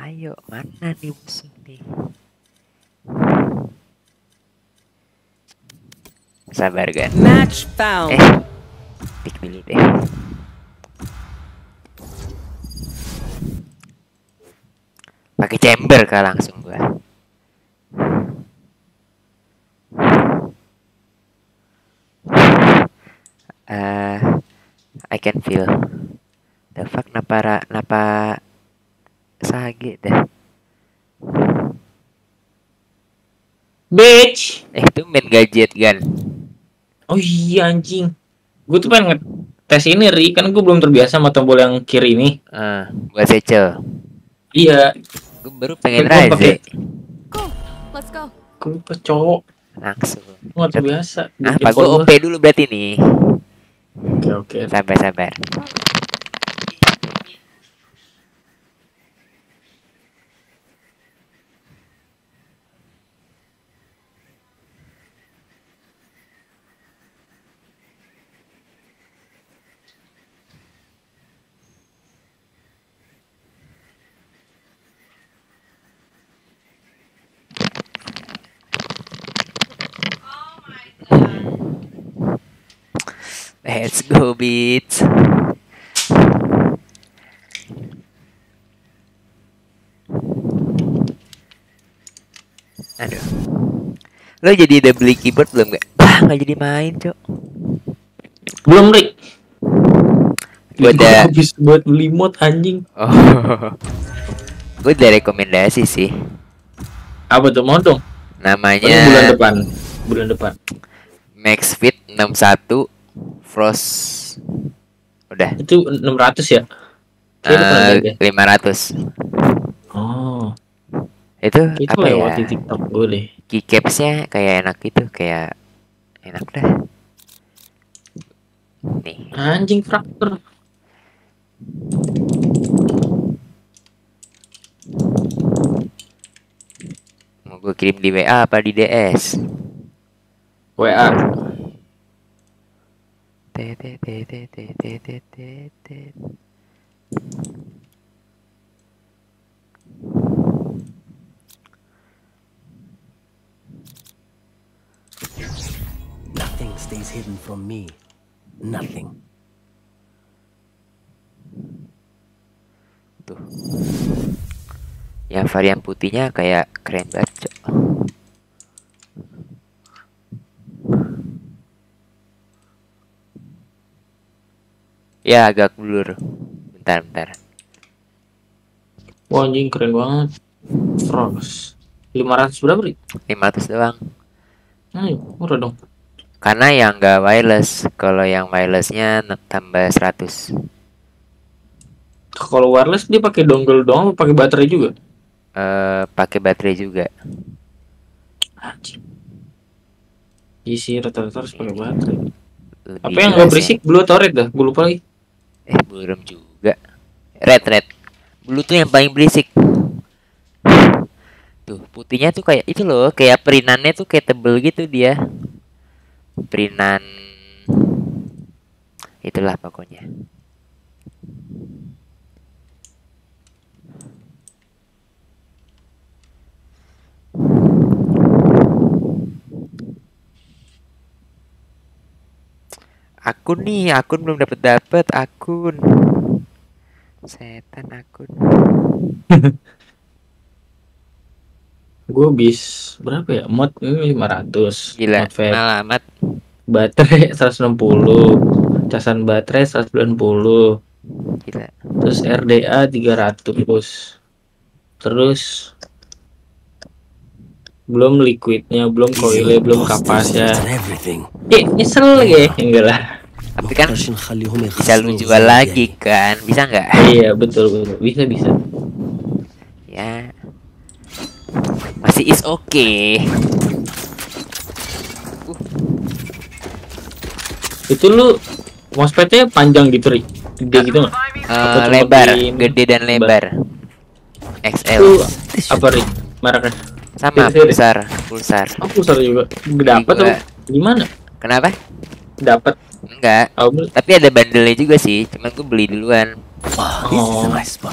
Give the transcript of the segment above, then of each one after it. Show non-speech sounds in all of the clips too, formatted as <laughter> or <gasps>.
Ayo, mana nih musuh nih? Sabar kan. Match found. Eh, pick dulu deh. Pakai chamber kah langsung gua. Uh, I can feel. Fuck napa sage dah. Bitch. Eh itu main gadget kan. Oh iya anjing. Gue tuh pengen tes ini Ri, kan gue belum terbiasa sama tombol yang kiri ini. Ah, buat secel. Iya, Gue baru pengen pakai- Go. Let's go. gue lupa cowok. langsung. Gue nggak terbiasa. Ah, apa gue OP dulu berarti nih. Oke oke. Sabar sabar. Let's go beats. Aduh. Lo jadi udah beli keyboard belum gak? Wah nggak jadi main cok. Belum Ri. Gua Gua udah. habis buat beli mod anjing. Oh. <laughs> Gue udah rekomendasi sih. Apa tuh mau dong? Namanya bulan depan. Bulan depan. Max Fit 61 Frost. Udah. Itu 600 ya? Kayaknya pernah lihat ya. Eh, 500. Oh, Itu itu apa ya? di TikTok deh. keycapsnya kayak enak gitu kayak enak dah nih Anjing fraktur. mau gue kirim di WA apa di DS WA. Nothing stays hidden from me. Nothing. tuh yang varian putihnya kayak keren banget ya agak blur bentar bentar Wah anjing keren banget. Frost. 500 berapa Ri? 500 doang Nah, murah dong. Karena yang nggak wireless, kalau yang wirelessnya tambah 100. Kalau wireless dia pakai dongle doang pakai baterai juga? Eh pakai baterai juga. Anjing. Isi rata-rata harus pakai baterai. Lebih Apa yang nggak ya. berisik? Blue atau red dah? Gue lupa lagi. Eh belum juga. Red red. Blue tuh yang paling berisik. Tuh putihnya tuh kayak itu loh, kayak perinannya tuh kayak tebel gitu dia. Perinan itulah pokoknya. Akun nih, akun belum dapat dapat akun. Setan akun. <laughs> Gue bis berapa ya? Mod ini 500. Gila, Mod vape. alamat. Baterai <laughs> 160. Casan baterai 190. Gila. Terus RDA 300. Terus belum liquidnya belum koilnya belum kapasnya. eh nyesel ya enggak lah. Tapi kan bisa lu jual lagi kan bisa nggak? Iya betul betul. Bisa bisa. Ya. Masih is oke okay. uh. itu lu mospetnya panjang gitu ri? Gede gitu nggak? Uh, lebar. gede dan lebar. XL itu apa ri? Mereknya? Sama pulsar, pulsar. Oh, pulsar juga. Dapat tuh. Gimana? Kenapa? Dapat. Enggak. Oh. Tapi ada bandelnya juga sih. Cuman gue beli duluan. A Oh. nice spot.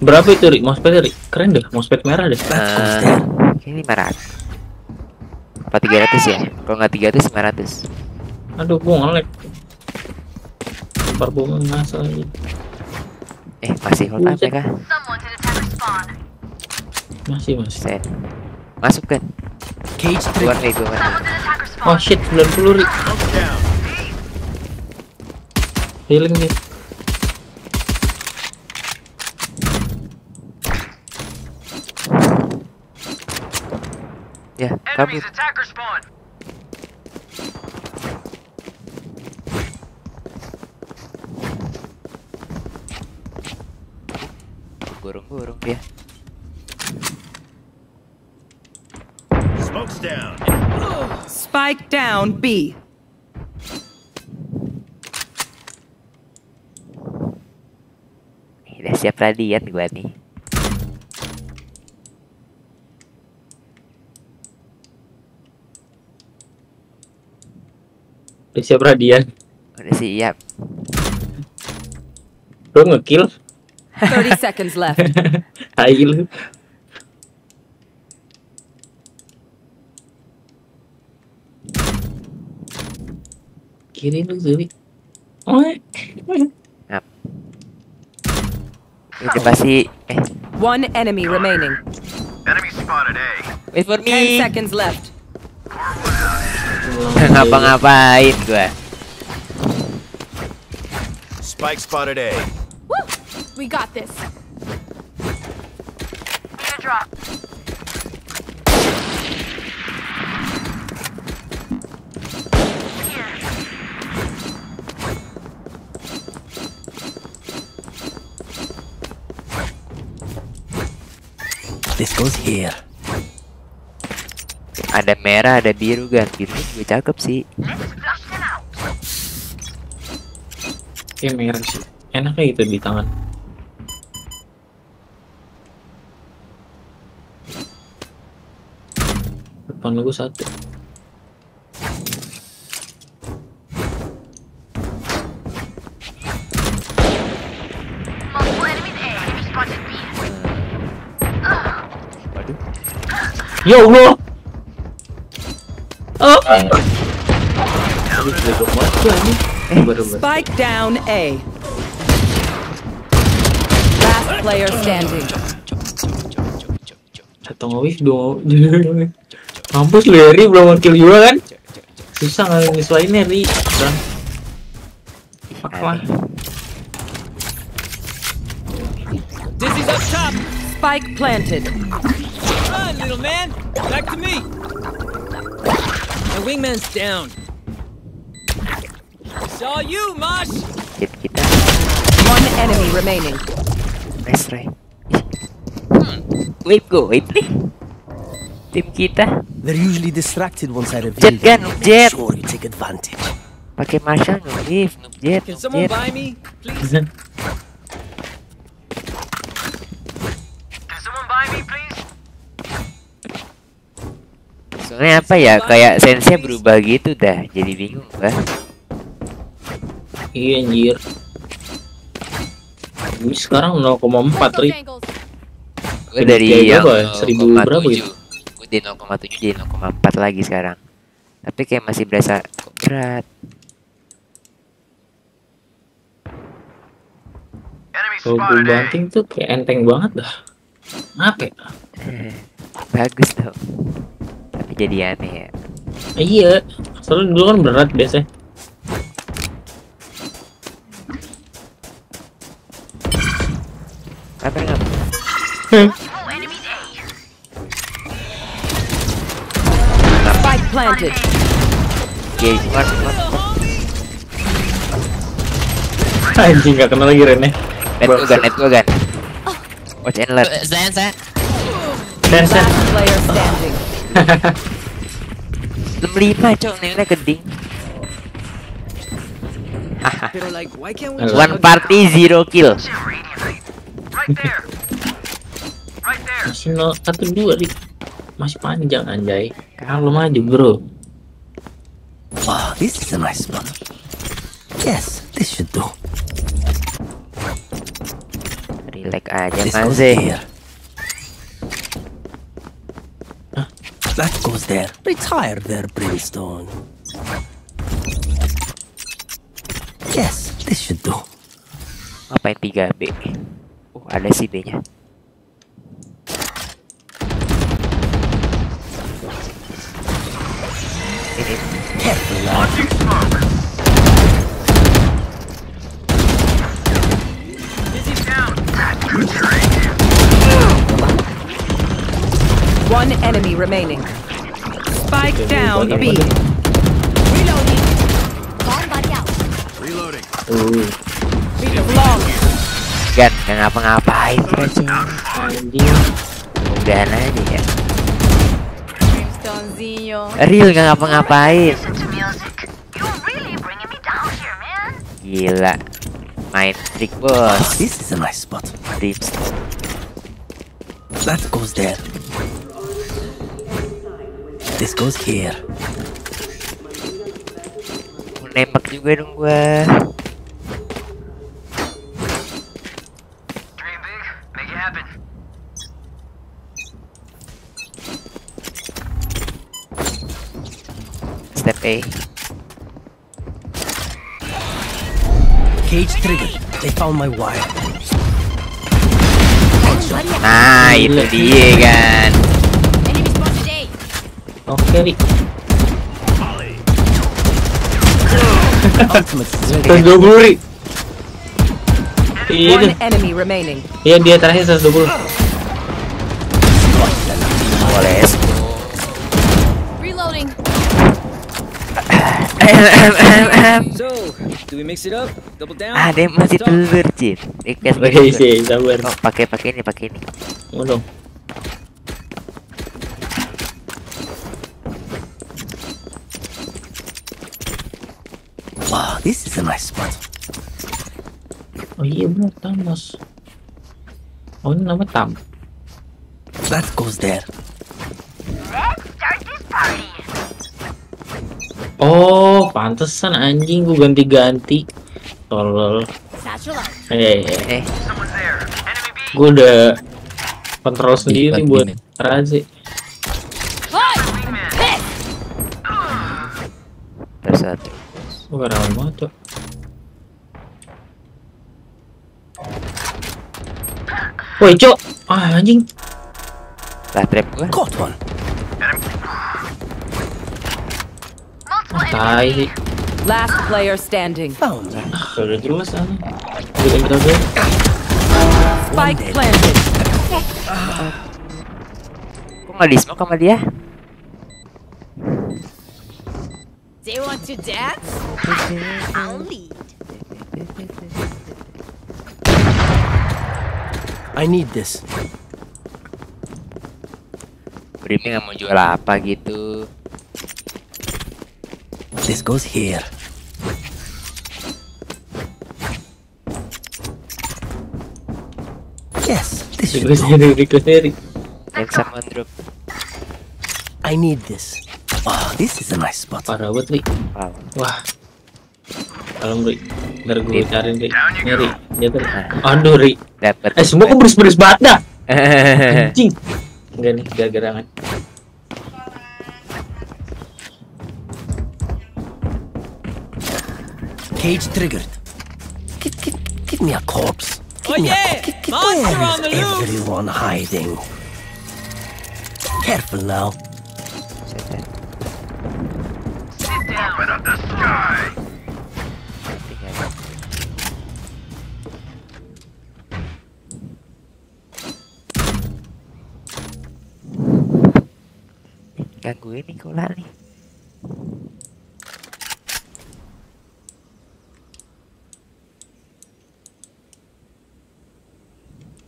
Berapa itu, Ri? Mousepad, Ri? Keren deh, mousepad merah deh. Eh, ini 500. Apa 300 ya? Kalau nggak 300 500. Aduh, gua nge-lag. Lempar bom lagi. Eh, masih hold up ya kah? Masih, masih. Set. Masuk kan? Cage Keluar nih gue kan. Oh shit, 90 Ri. Healing nih. Ya, kabur. Burung-burung dia. Smoke's down. Spike down B. Nih, Udah siap radian gua nih. Udah siap radian. Udah siap. Lu ngekill? 30 seconds left. <laughs> Lu. Kiri lu Zuri. Oh, eh. Udah pasti eh One enemy remaining. Enemy spotted A. wait for 10 seconds left. <laughs> Ngapa-ngapain gua. Spike spotted A. Woo! We got this. Goes here. Ada merah, ada biru kan. Biru gue cakep sih. Kayak merah sih. Enaknya gitu di tangan. Depan lu satu. Ya Allah. Oh. Spike down A. Last player standing. Satu ngewif dua <laughs> Mampus lu ya Ri belum kill juga kan Susah nggak nyesuaiinnya Ri Udah Fuck lah Spike planted. Run, little man! Back to me! My wingman's down. It's all you, Mosh! Hit kita. One enemy remaining. Nice try. Wave go, wave nih. Tim kita They're usually distracted once I reveal Jet them. kan, Make jet. Sure, you take advantage. pakai Marshall noob wave, noob jet, Can noob someone jet. buy me, please? Soalnya apa ya, kayak sense berubah gitu dah. Jadi bingung gua. Iya anjir Ini sekarang 0,4 Hostile Ri. Gue dari yang ya? 1000 berapa 0,7. gitu? Gue di 0,7 jadi 0,4 lagi sekarang. Tapi kayak masih berasa kok berat. Kalau gue banting tuh kayak enteng banget dah Apa ya? <laughs> Bagus dong. Tapi jadi aneh ya. Iya Soalnya dulu kan berat biasanya Apa ngapa? Spike planted. Oke, keluar, keluar. Anjing gak kenal lagi Rene Net gua gan, net gua gan. Watch and learn. Sen Last player standing. 65 cok, nilainya Alah. One party, zero kill. Masih 0, 1, 2 Ri Masih panjang anjay Kalau maju bro Wow, this is a nice spot. Yes, this should do. Relax aja This That goes there. Retire there, Brimstone. Yes, this should do. Ngapain 3B? Oh, ada sih B-nya. Careful now. One enemy remaining. Spike down B. Reloading. Tuh, Gan, nggak ngapa-ngapain sih anjing. Udahan aja ya. Brimstonezinho. Real nggak ngapa-ngapain. Listen to music. You're really bringing me down here, man. Gila. Main trik bos. This is a nice spot. Brimstone. That goes there. This goes here. Mau nembak juga dong gua. Dream big, make it happen. Step A. Cage triggered. They found my wire. Nah, itu dia kan. Oke. Ultimate skill. 120, Ri. Ini. One enemy remaining. Iya, dia terakhir 120. Boleh. Reloading. <laughs> So, do we mix it up? Double down? Ada yang masih telur, Cid. Ikas Oke, sih, sabar. Oh, pakai pakai ini, pakai ini. Mau dong. Wow, this is a nice spot. Oh iya benar Thanos. Oh ini nama Tam. That goes there. Let's start this party. Oh, pantesan anjing gua ganti-ganti. Tolol. Eh, Eh, B. gua udah kontrol sendiri buat. Razi. Terus satu. Rawan banget tuh. Woi, Cok. Ah, anjing. Lah trap gua. Caught one. Ah, tai. Last player standing. Found. Ah, udah jelas anjing. Dulu. Spike planted. Kok nggak di smoke sama dia? They want to dance? <laughs> I'll lead. I need this. Brimnya nggak mau jual apa gitu. This goes here. Yes, this should dari. Yang sama drop. I need this. Oh, this is a nice spot. Parah banget, Ri. Wow. Wah. Kalem, Ri. Ntar gue cariin, Ri. Nih, Ri. Dia tuh. Aduh, Ri. Dapat. Eh, semua kok beres-beres banget dah. <laughs> Anjing. Enggak nih, gara-gara kan. Cage triggered. Give, give, give me a corpse. Give Oh, me yeah! a, Monster where on the is loose! everyone hiding? Careful now. Gangguin nih kola nih.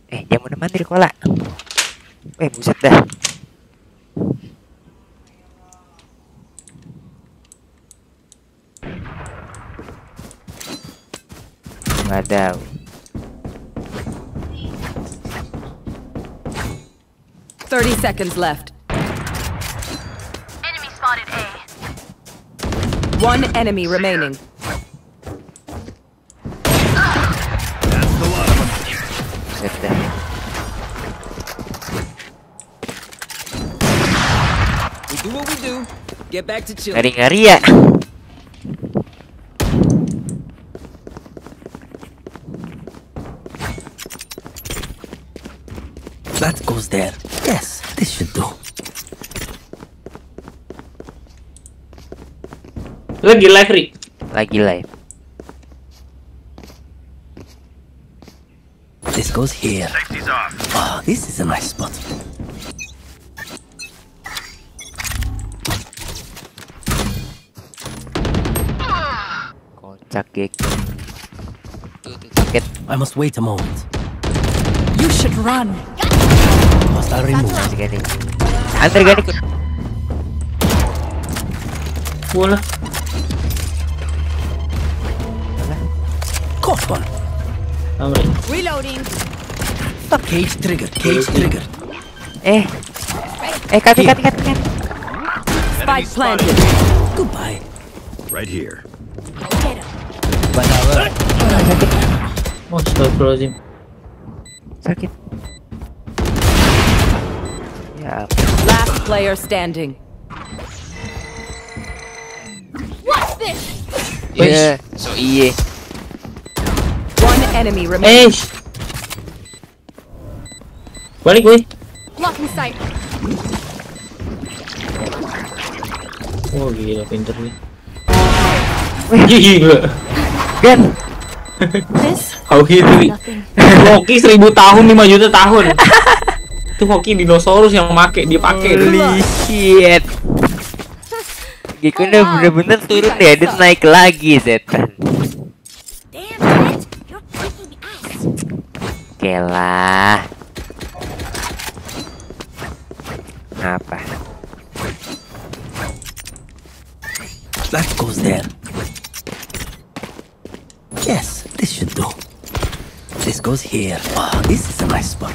Eh, jangan udah mandi kola. Eh, buset dah. Wadaw. Thirty seconds left. Enemy spotted A. One enemy remaining. Set dah. We do what we do. Get back to chill. Ngari-ngari ya. That goes there. Yes, this should do. Lagi live Ri. Lagi live. This goes here. Safety's off. Ah, this is a nice spot. Kocak gek. Tuh, tuh. I must wait a moment. You should run. Hostile removed. Masih gani. Antar gani ikut. Bola. Reloading. Cage trigger. Cage trigger. Eh. Eh, cut, cut, cut, cut. Spike planted. Goodbye. Right here. Get him. Oh, astagfirullahaladzim. Sakit. Ya, Last player standing. What's this? iya. So iya. Enemy remaining. Eh. Balik gue. Blocking sight. Oh gila pinter nih. Gila. How Ri. Nothing. <laughs> Hoki seribu tahun 5 juta tahun. Itu hoki dinosaurus yang make dia pakai. Holy shit. Giko udah bener-bener turun ya, dia naik lagi setan. Damn it! You're breaking the ice. Oke lah. Apa? That goes there. Yes, this should do. This goes here. Ah, this is a nice spot.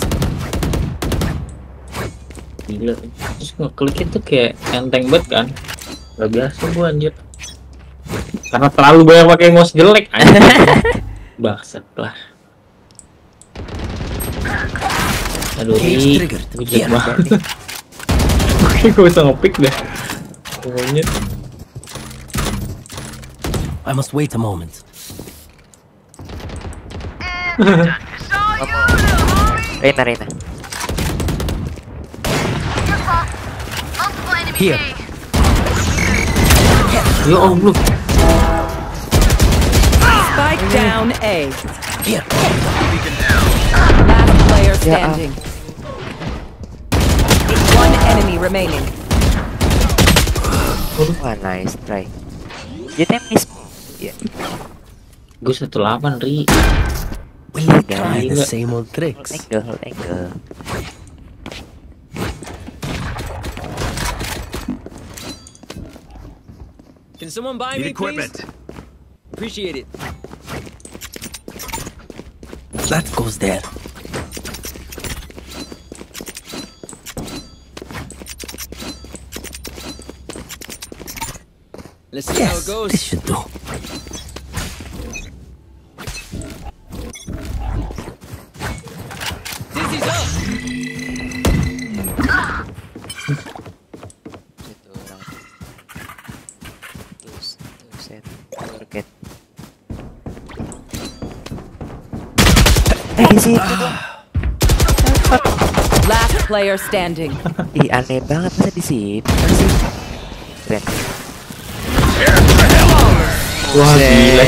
Gila. Terus ngeklik itu kayak enteng banget kan. Gak biasa gua anjir. Karena terlalu banyak pakai mouse jelek. <laughs> Bangsat lah. Aduh, triggered. Gue jelek banget. <laughs> Oke, gue bisa ngepick dah. Pokoknya. I must wait a moment. <laughs> Multiple enemy Here. A. Ya Allah. Spike down A. Here. Last player standing. One enemy remaining. Wah, nice try. Dia temis. Iya. Gue 18 Ri. Will you try the same old tricks? Angle, hold angle. Can someone buy Need me, equipment. please? Appreciate it. That goes there. Let's see how it Yes, goes. this should do. Dizzy's up. Satu orang. Terus, terus set. Target. Eh, di situ dong. Last player standing. Ih, aneh banget masa di situ masih. Keren. Wah gila.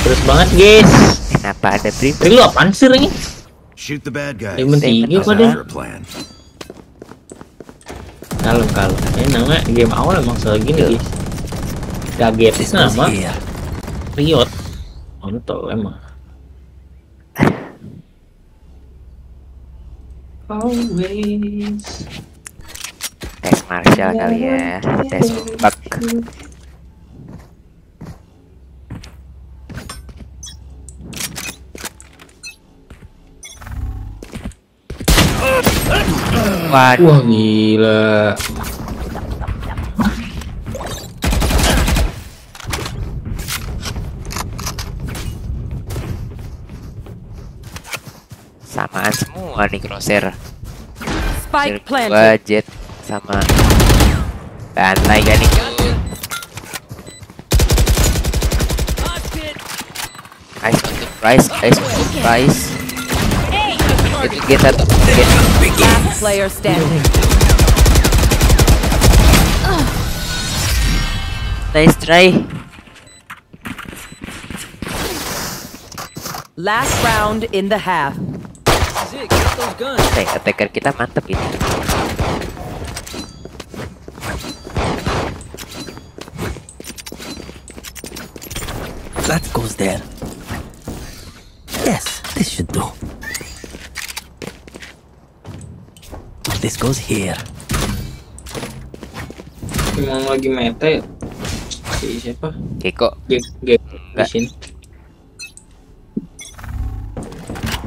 Terus banget guys. Kenapa ada dream? Ri lu apaan sih Ri? Shoot the bad guys. Diamond tiga Diamond pada. Kalem kalem. Ini nama game awal emang selalu gini guys. Kaget goes nama. Riot. Kontol emang. Always. Tes Marshall kali ya. Tes bug. Wah, Wah gila. Samaan semua nih crosser. Spike plant. Budget sama bantai kan nih. Ice untuk price, price. Itu G satu, G. Last player standing. Nice try. Last round in the half. Zig, get those guns. Oke, attacker kita mantep ini. That goes there. This goes here. Emang lagi meta ya? Si siapa? Keko, G G di Enggak. sini.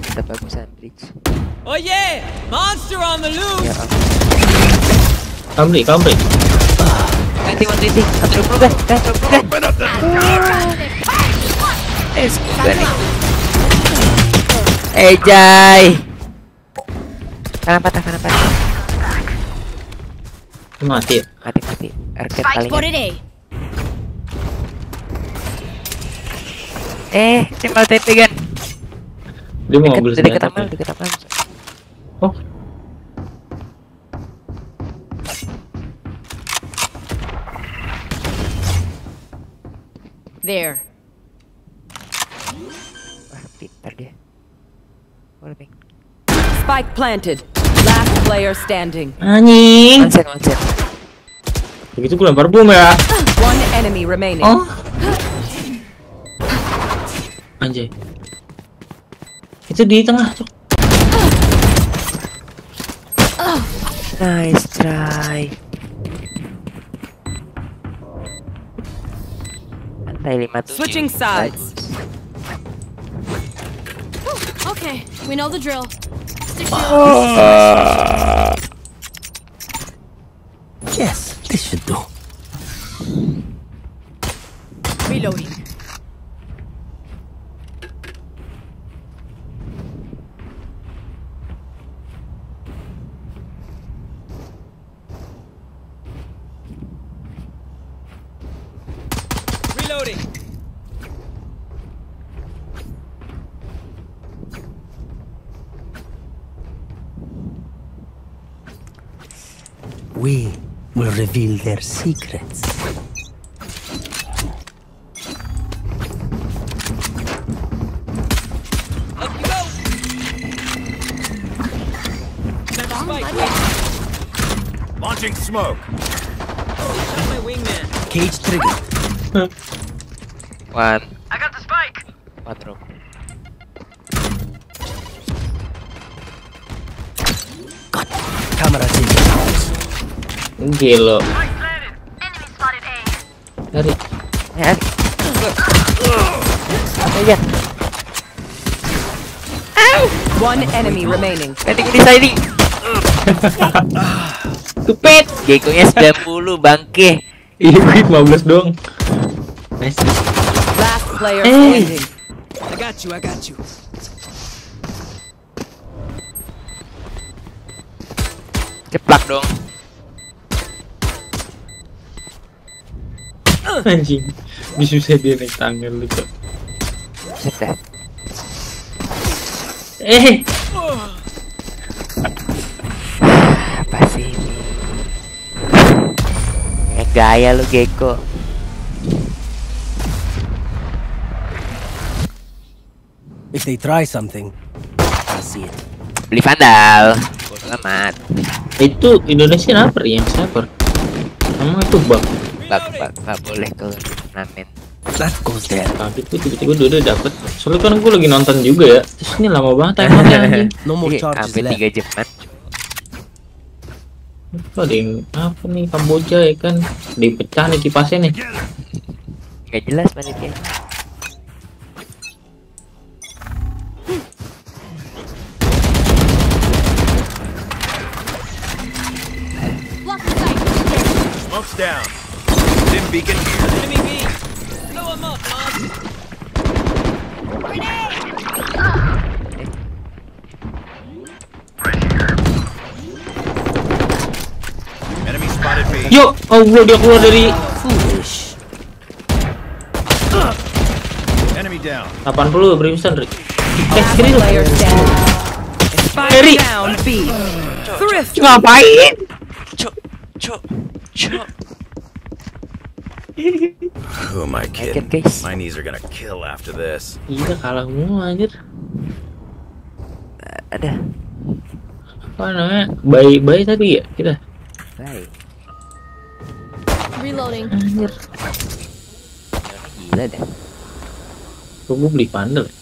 kita bagusan bridge. Oh yeah! Monster on the loose! Ya. Kamri, kamri. Nanti mau satu dua puluh kan? Dua puluh kan? Eh. Eh, Jai. Kanan patah, kanan patah. Mati? Mati, mati. Arcade A. Eh, tinggal TP kan? Dia mau dekat senjata. amal, dekat amal. Oh, There. Wah, pintar dia. Spike planted. Player standing. anjing. Begitu gue lempar bom ya. One enemy remaining. Oh. Anjay. Itu di tengah tuh. Nice try. Lantai lima tujuh. Switching sides. Okay, we know the drill. Stick uh. Yes, this should do. reloading. Reloading! We will reveal their secrets. Up you go! Send the spike, wait. Launching smoke. Shot my wingman. Cage trigger. One, I got the spike. one room. Got camera taken A. Dari. Ya. Apa ya? One enemy remaining. Tadi gue deciding. Tupet. Gekonya 90 bangke. Iya, gue 15 doang. Nice. Last player Hey. standing. I got you, I got you. Ceplak dong. <laughs> Anjing. Bisa dia naik tangan lu, Cok. Eh, Apa sih ini? Ya gaya lu Geko. If they try something, I'll see it. Beli vandal. Bodo amat. itu Indonesia apa ya? Siapa? Emang itu bug. Bak bak nggak boleh ke turnamen. That goes there. Tapi gue tiba-tiba udah dapet. Soalnya kan gue lagi nonton juga ya. Terus ini lama banget <laughs> timernya anjing. No more Iya, charges sampai left. tiga jaman. Ada yang apa nih Kamboja ya kan? Dipecah nih kipasnya nih. Gak jelas the sight. Smoke's down. Dim beacon Yo, oh bro, dia keluar dari. 80 Brimstone, Eh, kiri lu. Eri. Ngapain? Cuk, cuk, cuk. Who am I kidding? guys. My knees are gonna kill after this. Iya kalah semua anjir. Ada. Apa namanya? Bayi bayi tadi ya kita. Baik. Reloading. Anjir. Gila. Gua gua beli pandel. ya.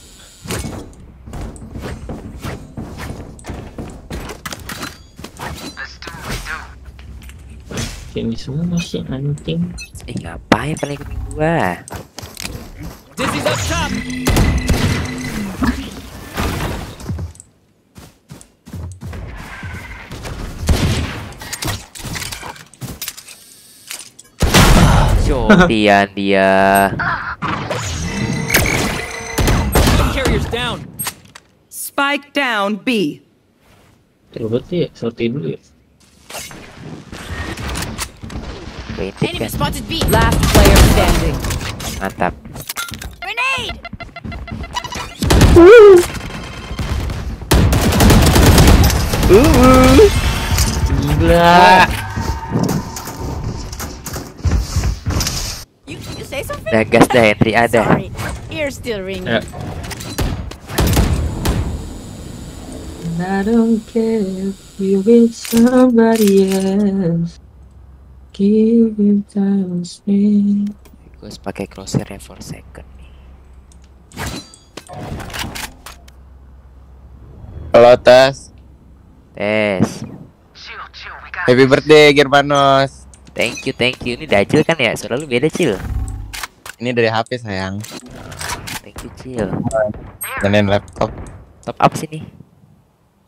Sini semua sih anjing. Eh ngapain paling ikutin gua? Dizzy's up top. Cotian dia. Carrier's down. Spike down B. Coba sih ya, sorti dulu ya. Kritik Enemy kan. spotted B. Last player standing. Mantap. Grenade! Gila. You, you say something? Dah gas dah entry ada. Sorry. Ears still ringing. Ya. I don't care if you with somebody else. Gue harus pakai crosshairnya for second nih. Halo tes. Tes. Happy birthday Germanos. Thank you, thank you. Ini Dacil kan ya? Suara lu beda, Cil. Ini dari HP sayang. Thank you, Cil. Nyalain laptop. Top up sini.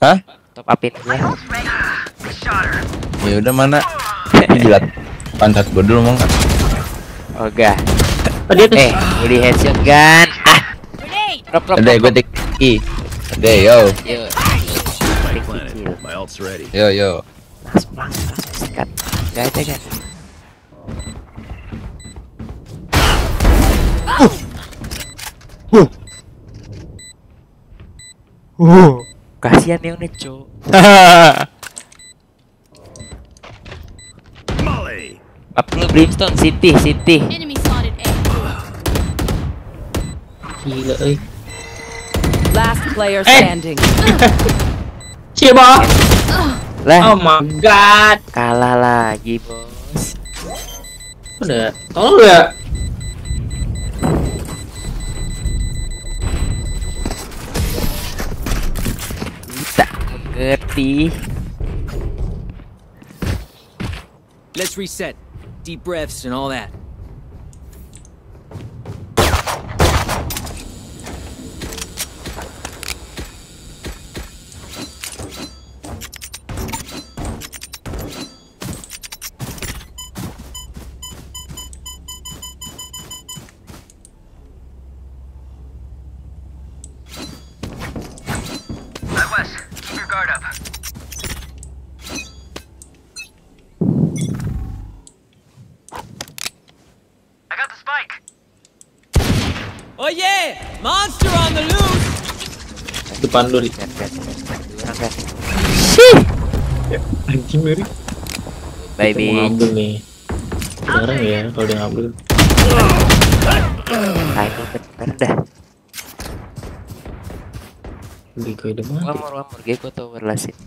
Hah? Top upin gua. her. Ya udah mana? Jilat. Pantat gue dulu mau nggak? Oga. Oh, dia tuh. Eh, beli headshot gun. Ah, drop, Ada drop, gue drop. tik i. Ada yo Yo, yo yo. Langsung, langsung, langsung sikat. Gak ada kan? Uh, kasihan yang neco. <laughs> Molly. 40 brimstone city city. Gila, eh. Last player standing. <laughs> Coba. Lah, Oh my god. kalah lagi, Bos. Udah. Tolong ya. Tak mengerti. Let's reset. Deep breaths and all that. Depan lu, orang kan. Anjing, Mary. Bye, Kita mau ngambil nih. Sekarang ya, kalau dia ngambil. Bener dah. Beli ke ide mati. One more, one more. Gecko tower lah sih.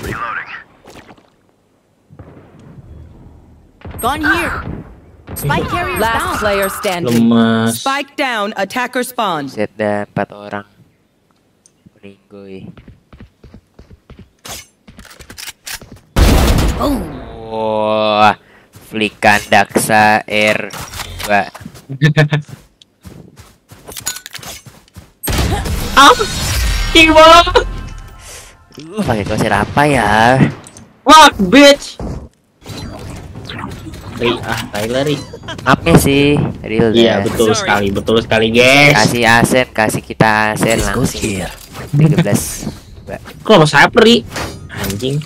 Reloading. Gun here. Spike carrier Last down. player standing. Lemas. Spike down. Attacker spawn. Set dah empat orang. Meninggoy. Wah, Flikan Daksa R 2 <laughs> King bang. Duh, pakai apa ya? Fuck, bitch. Ri, ah, Tyler, Ri. Upnya sih, real Iya, dah. betul Sorry. sekali, betul sekali, guys. Kasih aset, kasih kita aset langsung. here. 13. Mbak. Kok sama siapa, Ri? anjing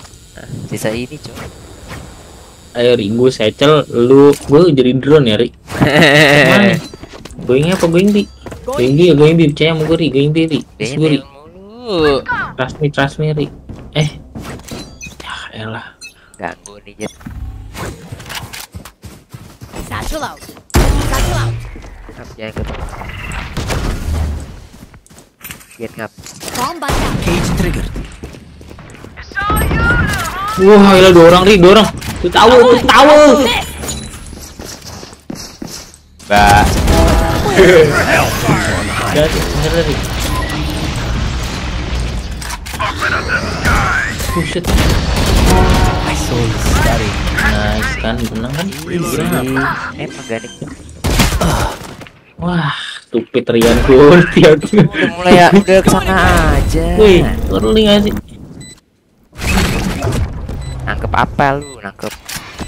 Sisa ini cok. ayo Ri gue secel lu gue jadi drone ya Ri <laughs> going apa going B going B ya going B percaya sama gue Ri going B Ri gue Ri trust me trust me Ri eh ya elah Ganggu nih Satchel out. Satchel out. Bomb out. Cage triggered. wah gila dua orang Ri dua orang tuh tahu tuh tahu Ba. Udah, bener Ri Buset. My soul studying. Nice kan, menang kan? Easy. Gila. Emang ganik. Wah, stupid Rian Kurti <laughs> aku. Udah mulai ya, udah ke sana aja. Wih, early gak sih? Nangkep apa lu? Nangkep.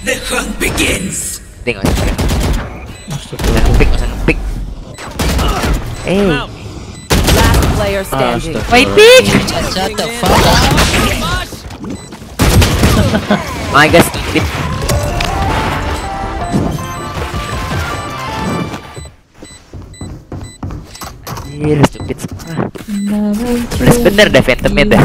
The hunt begins. Tengok. Jangan ngepick, jangan ngepick. Eh, Last player standing. Wait pick. Shut the fuck up. My God, stupid. Anjir, stupid semua. Bener bener dah Phantomnya dah.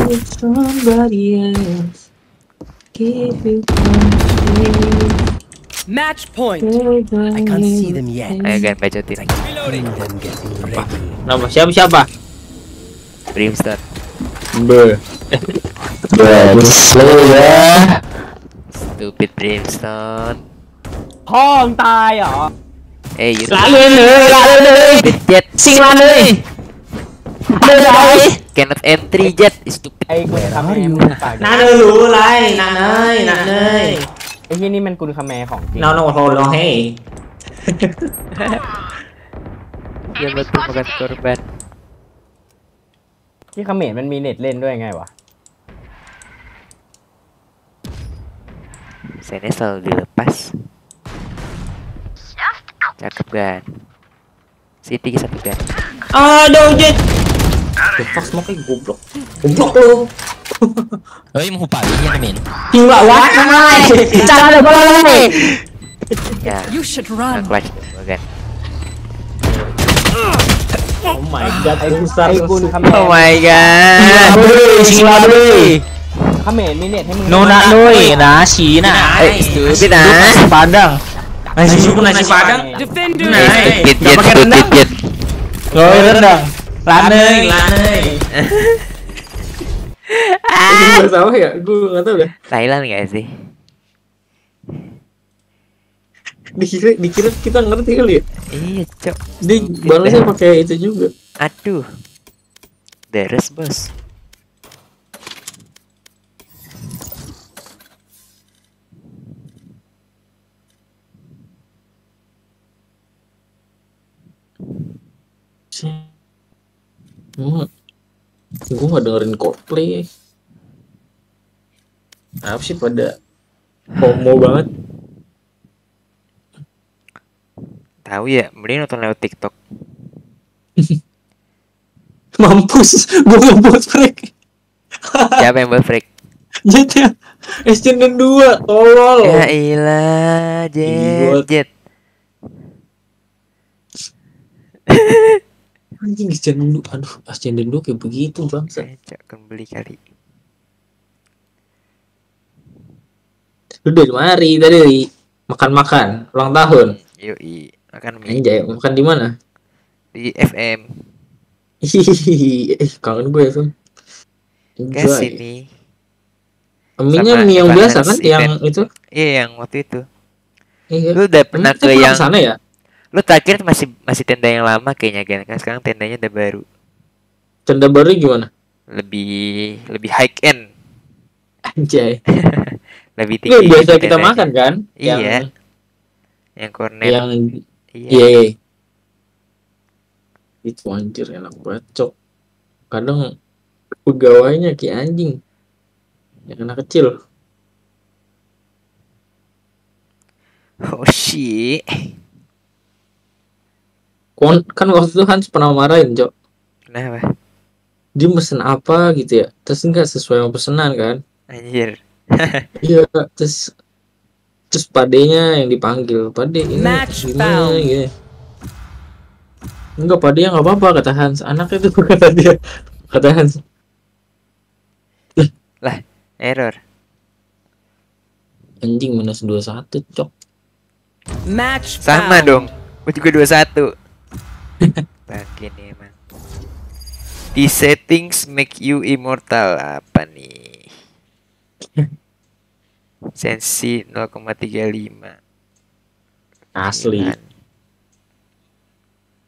Match point. I can't see them yet. Ayo gan bacotin. Getting ready. Nama siapa siapa? Brimstone. Be. <laughs> You're the slayer Stupid brimstone พ่องตายเหรอ เอ้ยยุดละเลยเลยละเลยเลยเจ็ดสิงละเลยเลยไร cannot entry jet stupid ไอ้กูทำให้มึงตายนานเอ้ยรู้ไรนั่นเลยนั่นเลยไอ้ที่นี่มันกุลคาแมของจริงน้องโทรร้องให้ Dia berarti makan korban ที่เขมรมันมีเน็ตเล่นด้วยไงวะ Sennya selalu dilepas. Cakep kan? City satu kan Aduh jet Fuck kayak goblok. Goblok lu. <laughs> Oi mau pagi ya min Gila wah Cara ada bola nih <laughs> ya. ya. You should run. Kan Oh my god, Ayo besar. Oh my god. Selamat เขมรมีเน็ตให้มึง Nona nui, nasi nah. Eh, stupid ah. Padang. Nasi suku nasi padang. Defender. Nah, Eh, stupid nggak jet, pakai rendang. stupid jet. Rồi rendang. Lanei, lanei. Bahasa apa ya? Gue nggak tahu deh. Thailand gak sih? Dikira, dikira kita ngerti kali ya. Iya, cok. Dia balasnya pakai itu juga. Aduh. Deres, bos. Hmm. Gue gak dengerin Coldplay. Apa sih pada homo banget? Tahu ya, mending nonton lewat TikTok. <laughs> Mampus, gue ngebuat freak. <laughs> Siapa yang buat freak? Jetnya SCN 2, tolol. Ya ilah, jet, jet. Anjing SCN 2, aduh SCN 2 kayak begitu bangsa. Saya akan beli kali. Lu dari mari tadi makan-makan ulang tahun. Yoi, makan mie Anjay, makan di mana? di FM. Hihihi, eh kangen gue tuh. Ke sini. Mie-nya Sama mie yang biasa kan yang event. itu? Iya, yang waktu itu. Iya. Lu udah pernah Emang ke yang sana ya? Lu terakhir masih masih tenda yang lama kayaknya kan kan sekarang tendanya udah baru Tenda baru gimana? lebih lebih high end Anjay. <laughs> lebih tinggi biasa gitu kita tendanya. makan kan? Iya. Yang yang corner yang iya iya. Itu anjir enak banget, Cok. Kadang pegawainya kayak anjing. Yang anak kecil. oh shit Kan waktu itu Hans pernah marahin, Cok. kenapa Dia mesen apa gitu ya. Terus enggak sesuai sama pesanan kan. Anjir. <laughs> Iya, terus terus padenya yang dipanggil. Pade ini Match gimana gitu. Enggak, padenya nggak apa-apa kata Hans. Anak itu <laughs> kata dia. Kata Hans. lah, error. Anjing minus 21, cok. Match Sama dong. Gue juga 21. Nih emang. Di settings make you immortal apa nih? Sensi 0,35. Asli.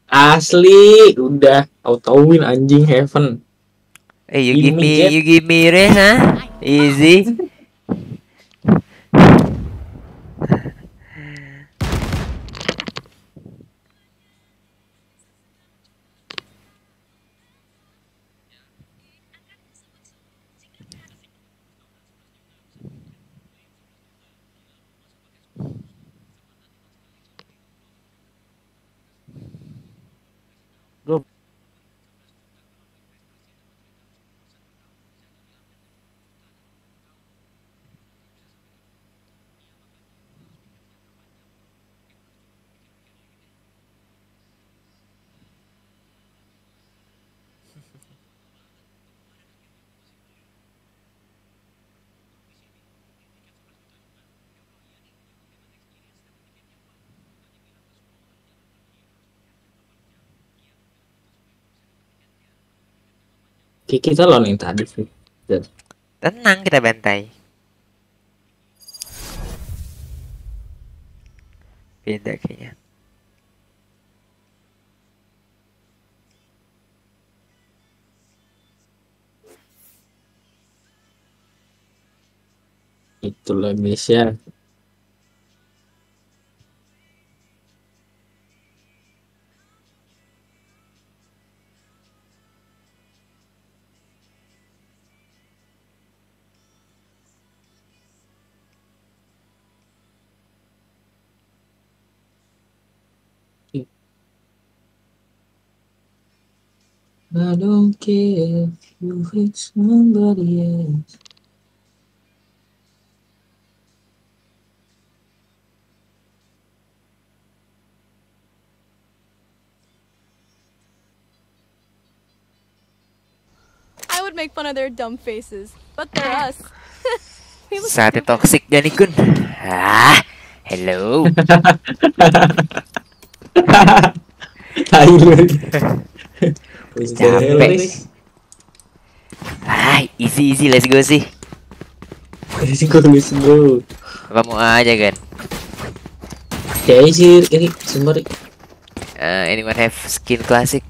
Asli, udah auto win anjing heaven. Eh, you give me, you give me re, huh? Easy. Kita lawan yang tadi sih. Tenang kita bantai. Beda kayaknya. itulah guys I don't care if you hate somebody else. I would make fun of their dumb faces, but they're us. <laughs> We look Saatnya stupid. toxic Gani Kun. Ah, hello. <laughs> Tai lu. <laughs> Capek. Ah, easy easy let's go sih. Let's go, let's go. Kamu aja kan. Kayak sih ini sumber Uh, anyone have skin classic?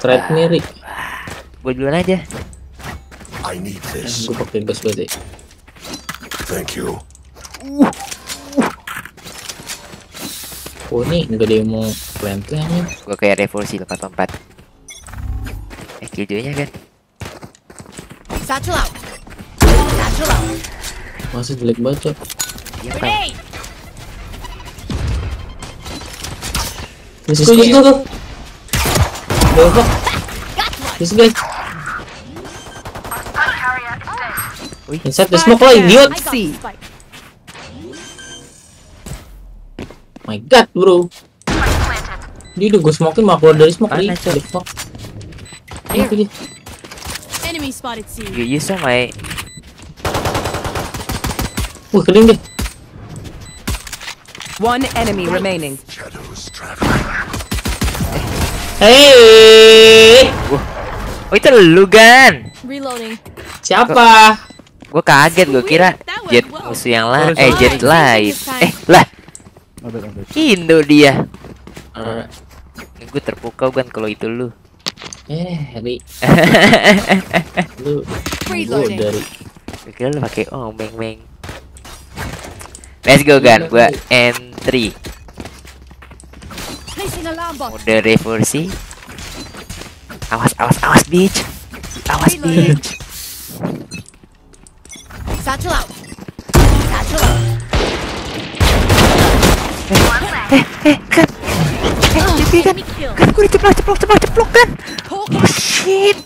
thread mirip. Gue duluan aja. I need this. Gue pakai gas berarti. Thank you. Oh ini nggak ada yang mau plan-plan nih. Gue kayak revolusi 84. Eh, killjoy-nya kan. Satchel out. Satchel out. Masa jelek banget. Iya, go, go. Go, go. Let's go. Inside the smoke lah, idiot. My god, bro. Dia udah gue smokin mau keluar dari smoke nih. The fuck. Ini tuh dia. Enemy spotted C. You, you saw my Wah, keling deh. One enemy remaining. Hei, Oh itu lu kan Reloading. siapa? Gue kaget gue kira jet musuh yang lain Eh jet lain Eh lah Indo dia. Eh, Gue terpukau kan kalau itu lu. Eh, Heri, <laughs> lu gue dari Gue kira lu pakai oh beng beng. Let's go kan Gue entry. Mode reversi Awas awas awas bitch. Awas bitch. Satchel out. Satchel out. Enemy kill. Kan gue diceplok ceplok ceplok ceplok kan Oh shit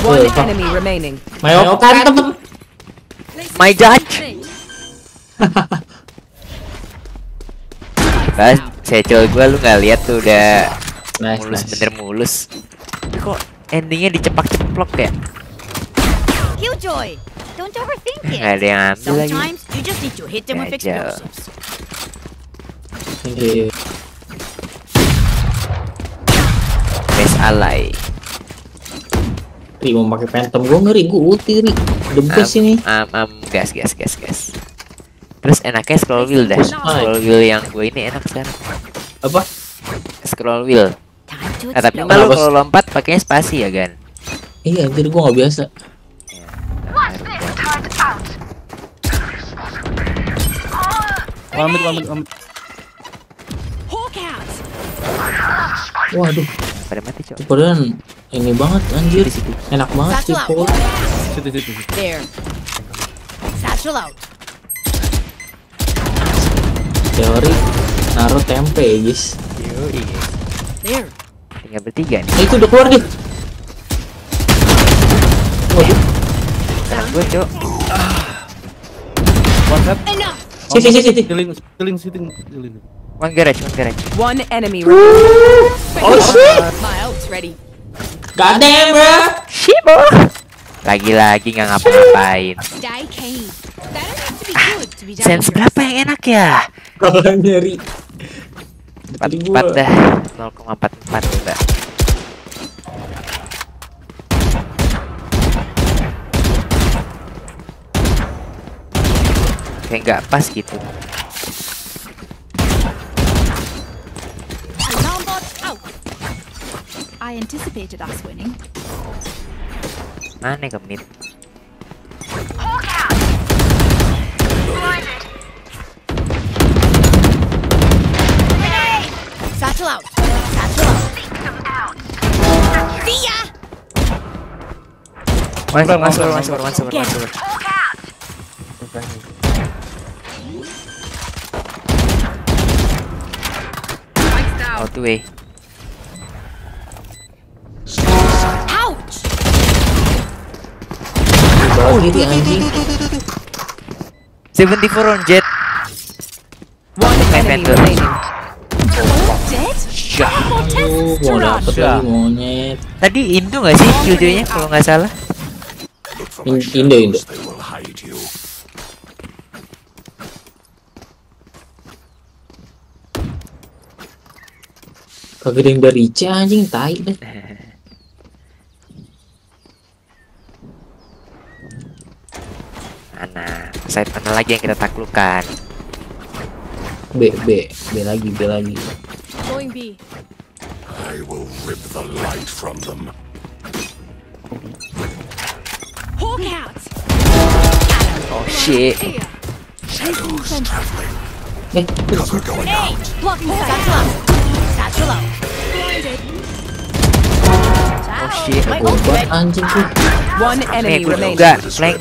One enemy remaining. Mayo kantem. My judge. <laughs> Pas secel gua lu nggak lihat tuh udah Nice, mulus nice. bener mulus. Tapi Kok endingnya dicepak-ceplok ya? Killjoy, don't overthink it. Nggak ada yang ambil lagi. Sometimes you just need to hit them with explosives. Thank you. Best alay. Ri mau pakai phantom gue ngeri gue ulti Ri. The best ini. am am gas gas gas gas. Terus enaknya scroll wheel dah. Scroll wheel yang gue ini enak sekarang. Apa? Scroll wheel. Nah, tapi malu kalau lompat pakainya spasi ya kan? Iya anjir gue gak biasa. One mid, one mid, one mid. Hawk out. Waduh, Pada mati cok. padahal ini banget anjir. Di situ. Enak banget sih. Paul. Situ, situ, situ. There. Satchel out. Teori naruh tempe guys. Yoi. There. Tinggal bertiga nih. Eh, itu udah keluar deh. Serang gue cok. One tap. Enough. sini sini sini. Killing, killing, sitting, killing. One garage, one garage. One enemy. Oh shit. My ult's ready. God damn bro. Shibo. Lagi-lagi nggak ngapa-ngapain. Be Sense berapa yang enak ya? Kalau. Tadi gua 44 dah. 0,44 mbak. Kayak nggak pas gitu. I anticipated us winning. Mana ke mid? Hawk out. Satchel out. Satchel out. Leak them out. See ya. One, Bang, one silver, bang, out. The way. Ouch. anjing. 74 on jet. One enemy remaining. Lagi monyet. Tadi Indo nggak sih killjoy-nya kalau nggak salah? Indo, Indo. shadows, they will hide you. Kagak ada yang dari C anjing tai deh. Mana? Side mana lagi yang kita taklukkan? B B B lagi B lagi. Going B. I will rip the light from them. Hawk out. Oh shit. Shadows traveling. Eh, Cover going out. Blocking satchel Oh shit. Obat anjing tuh. One enemy gue remaining. flank.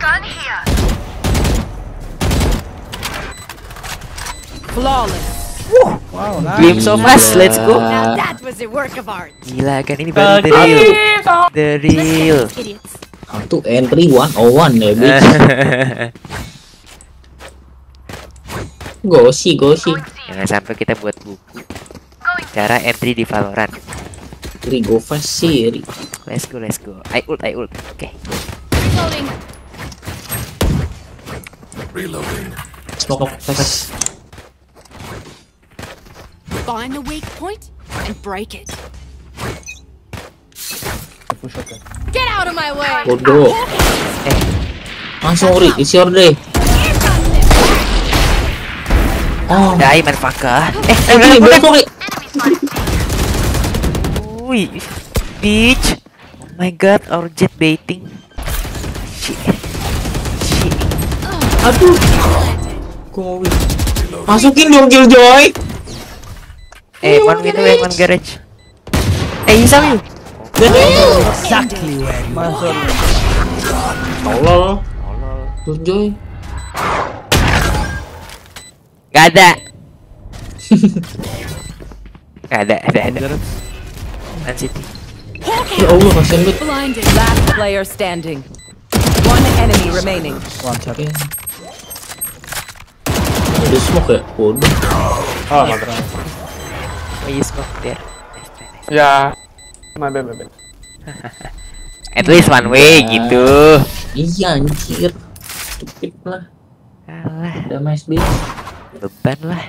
Gun here. Flawless. Wow, nice. Glimpse of us, let's go. Now that was a work of art. Gila kan ini baru the real. The real. Satu entry one oh one ya bitch. <laughs> Gosi gosi. Jangan sampai kita buat buku cara entry di Valorant. Ri go fast sih Ri. Let's go, let's go. I ult, I ult. Oke. Reloading. Reloading. Smoke fast. Find the weak point and break it. Kan. Get out of my way. Bodoh. Eh, Langsung Ri, isi order deh. Oh, dai motherfucker. Eh, eh, eh, Ri. Wih, bitch. Oh my god, our jet baiting. Shit. Shit. Aduh. Go Ri. Masukin dong Killjoy. Eh, one window one garage. Eh, Hisam you. Exactly where you Masuk. Tolol. Killjoy. Gak ada. <laughs> Gak ada, ada, ada. Man City. Ya Allah kasihan. Blinded. Last player standing. One enemy remaining. One shot. Oke. Ada smoke ya? Waduh. Oh, pernah. Oh, you smoke there. Ya. My bad, my bad. At least one way gitu. Iya anjir. Stupid lah. Alah, Udah mas bis. Beban lah.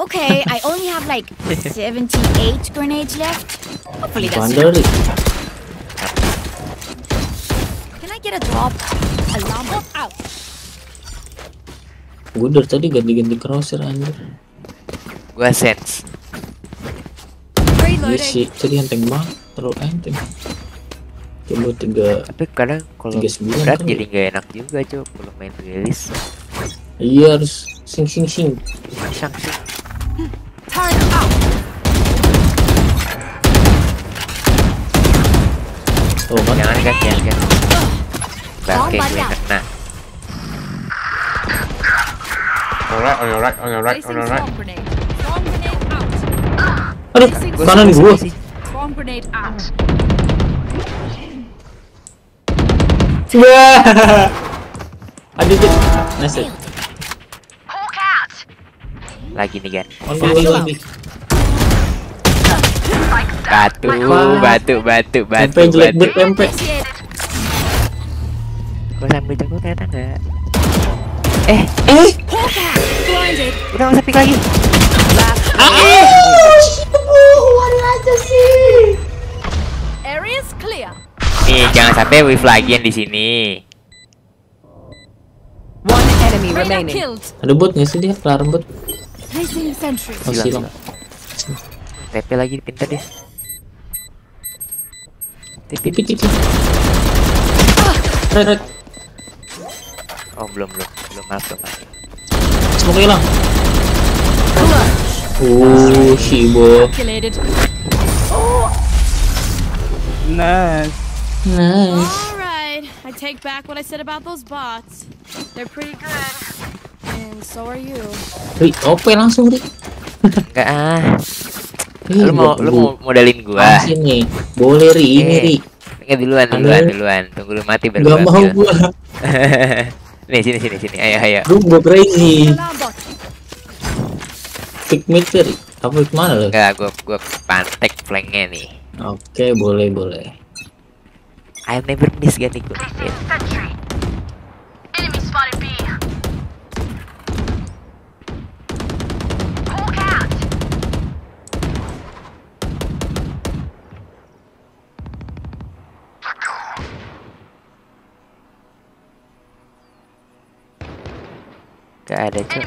Okay, I only have like <laughs> 78 grenades left. Hopefully that's nih. Can I get a drop? Alarm bot out. Gue dari tadi ganti-ganti crosshair anjir. Gua sense. Iya sih, tadi enteng banget, terlalu enteng. Coba tiga, Tapi kadang kalau 39 berat kan jadi nggak enak juga cok kalau main rilis. iya harus sing sing sing. Sang sih. Turn out. Oh kan? Jangan kan, jangan kan. Bangke Bomba gue down. kena. Alright, on your right, on your right, on Placing your right. swarm grenade. Swarm grenade out. Aduh, Gua kanan sih, gue. sih. Swarm grenade out. Aduh, aduh. Nice. Lagi nih kan. Batu, batu, batu, batu, jelek batu. tempe. Gua sambil jago ternyata enggak. Eh, Eh, udah nggak usah lagi. Area's clear. Nih, jangan sampai wave lagi yang di sini. One enemy remaining. ada bot nggak sih dia? Kelar bot. Placing sentry. Ah! Oh, silang. TP lagi pintar deh. TP. Tipi tipi. Red red. Oh, belum, belum. Belum maaf, belum maaf. Smoke hilang. Oh, Shibo. Calculated. Nice. Nice. Alright, I take back what I said about those bots. They're pretty good. And so are you. Ri, OP langsung Ri. Enggak ah. Lu mau lu mau modalin gua. Sini. Boleh Ri, ini Ri. Enggak duluan, duluan, duluan. Tunggu lu mati baru Gak gua mau gua. <laughs> Nih, sini sini sini. Ayo, ayo. Lu gua crazy. Pick mid Ri. Apa mana lu? Enggak, gua gua pantek flanknya nih. Oke, boleh boleh. I'll never miss ganti gua. Placing Enggak ada, Cok.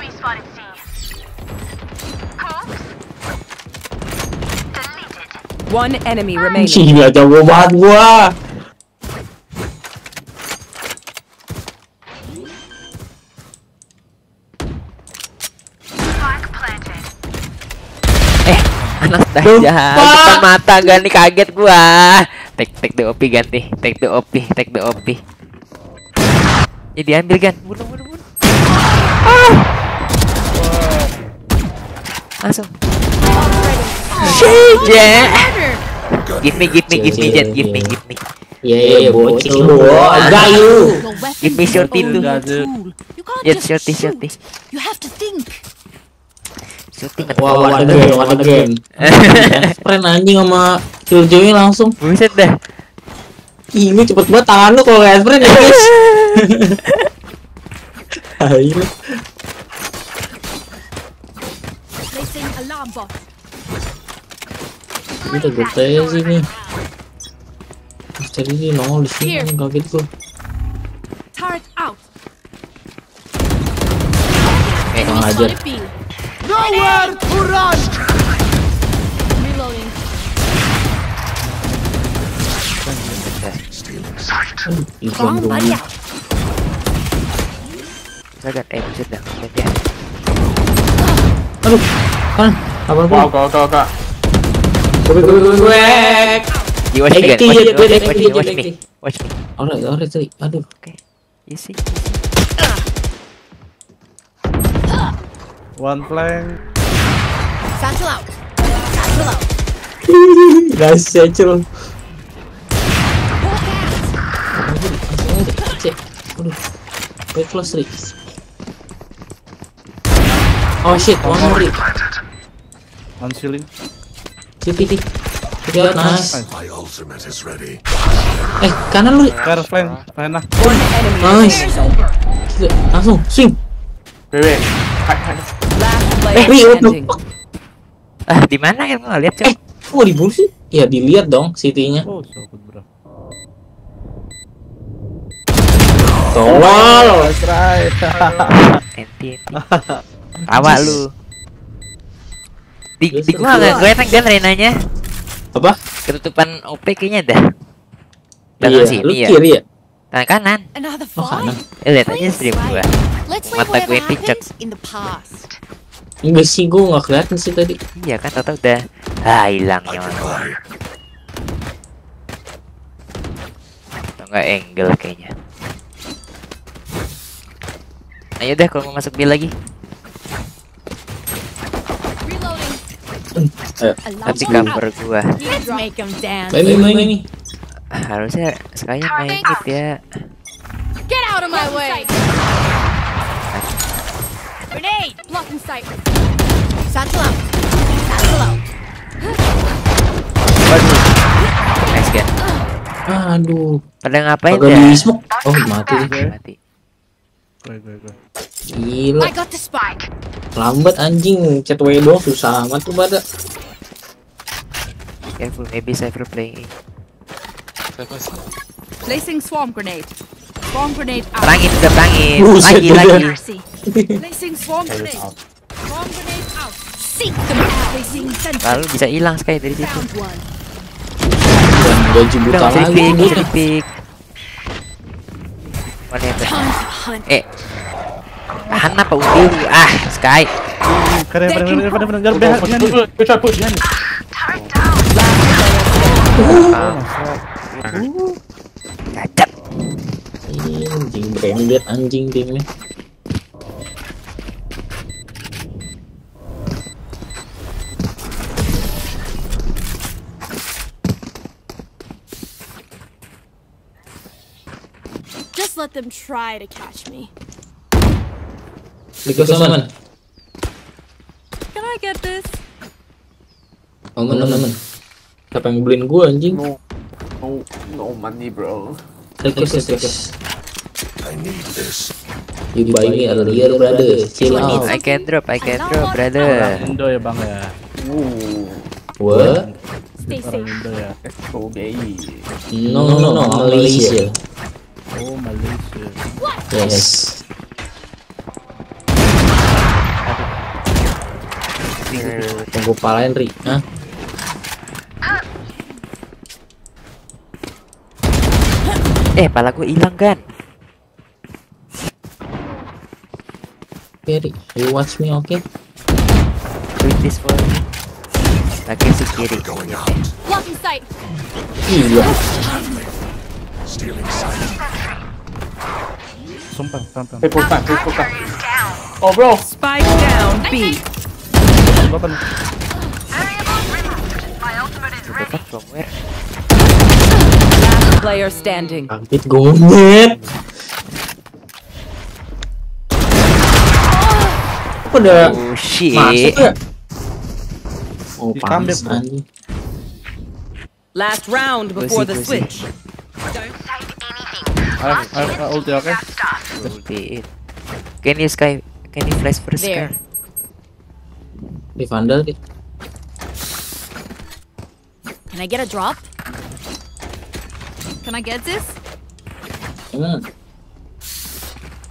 One enemy remaining. Gila jago banget gua. Lupa. jahat. Depan mata ganti kaget gua. Take take the OP ganti. Take the OP, take the OP. Ya diambil kan. Bunuh, bunuh. Ah. Langsung. Shit, yeah. Give me, give me, give me, Jet, give me, give me. Iya iya, bocil. Gayu. Your weapon Give me shorty. You can't Jet, shorty, shoot. shorty. You have to think. Shooting Wah, what game, what game. Keren anjing sama Killjoy langsung. Buset dah. Ih, lu cepet banget tangan lu kalau nggak sprint ya guys. <laughs> Ayo. Ini udah gue nih. Terus tadi dia nongol di sini, kaget. Turret out. Eh, kurang ajar. Nowhere to run. Reloading. Bomb buddy dong. out. Sagan, eh buset dah. Ya. Aduh, kan? Apa Wow, gua? kau kau kau. Gue gue gue gue. You watch me, Watch me, watch me, watch me, watch me. Watch me. Alright, alright tadi. Aduh. You see? One flank. Satchel out. Satchel out. Cel. Langsung aja, cek. Aduh. Wait close, Ri. Oh shit, one more, Ri. On ceiling. Out, nice. My ultimate is ready. Eh, kanan lu. Garus lane, lane lah. One Nice. Langsung, swing. Last Eh, fuck? Ah, di mana kan nggak lihat Eh, coba. kok dibunuh sih? Ya dilihat dong City-nya. Oh, so good bro. Tolol. Enti, <laughs> Tawa lu. Di, di gua nggak kelihatan kan Renanya. Apa? Ketutupan OP kayaknya dah. Tangan Iya, sini ya. kiri ya? Tangan kanan. Oh, kanan. Eh, lihat aja stream gua. Mata gue picek. Enggak sih, gue nggak kelihatan sih tadi. Iya kan, tau udah. Ah, hilang ya. can fly. Atau nggak angle kayaknya. Ayo deh kalau mau masuk B lagi. Reloading. Ayo. Tapi cover gua. Main main main ini. harusnya sekalian main mid ya. Get out of my way. Grenade. Sight. Out. Satchel out. Waduh. Nice kan. Aduh. Pada ngapain ya? Oh, mati deh. Mati. Gue, gue, gue. Gila. Lambat anjing. Chat W doang susah amat tuh pada. Careful, maybe Cypher playing. Placing swarm grenade. Swarm grenade out. Perangin udah perangin. Lagi udah. lagi. Placing swarm grenade. Swarm grenade out. Seek them out. Lalu bisa hilang sekali dari situ. Dan gaji Udah buta lagi. di pick, Mana yang. Eh. Tahan apa udah? Ah, Sky. Keren, keren, keren, keren, keren. Behind, behind you. Good try, push you. Cacat. Anjing branded anjing timnya. Just let them try to catch me. Because aman. Can I get this? Aman aman. Siapa yang beliin gua anjing? No, no, no money, bro. Request request. I need this. You buy me earlier brother. Chill out. I can drop, I can drop, brother. Indo ya bang ya. What? Stay orang safe. Indo ya. No no no Malaysia. Oh Malaysia. Yes. Tunggu palain Ri. Hah? Eh, pala gue hilang kan? Oke Ri. You watch me oke? Wait this for me. Lagi si kiri. Going out. Blocking sight. Iya. Stealing sight. Sumpah, sumpah. Hey, pull time, pull time. Oh bro. Spike down B. Button. Dapat from where? Last player standing. Kaget gonyet. Apa udah Oh shit. masuk ya? Oh Di panas comeback, bro. anjing. Last round before the Pussy, switch. I have, I have uh, ulti, okay? Ultiin. Can you sky? Can you flash first There. sky? Di Vandal Ri. Can I get a drop? Can I get this? Emang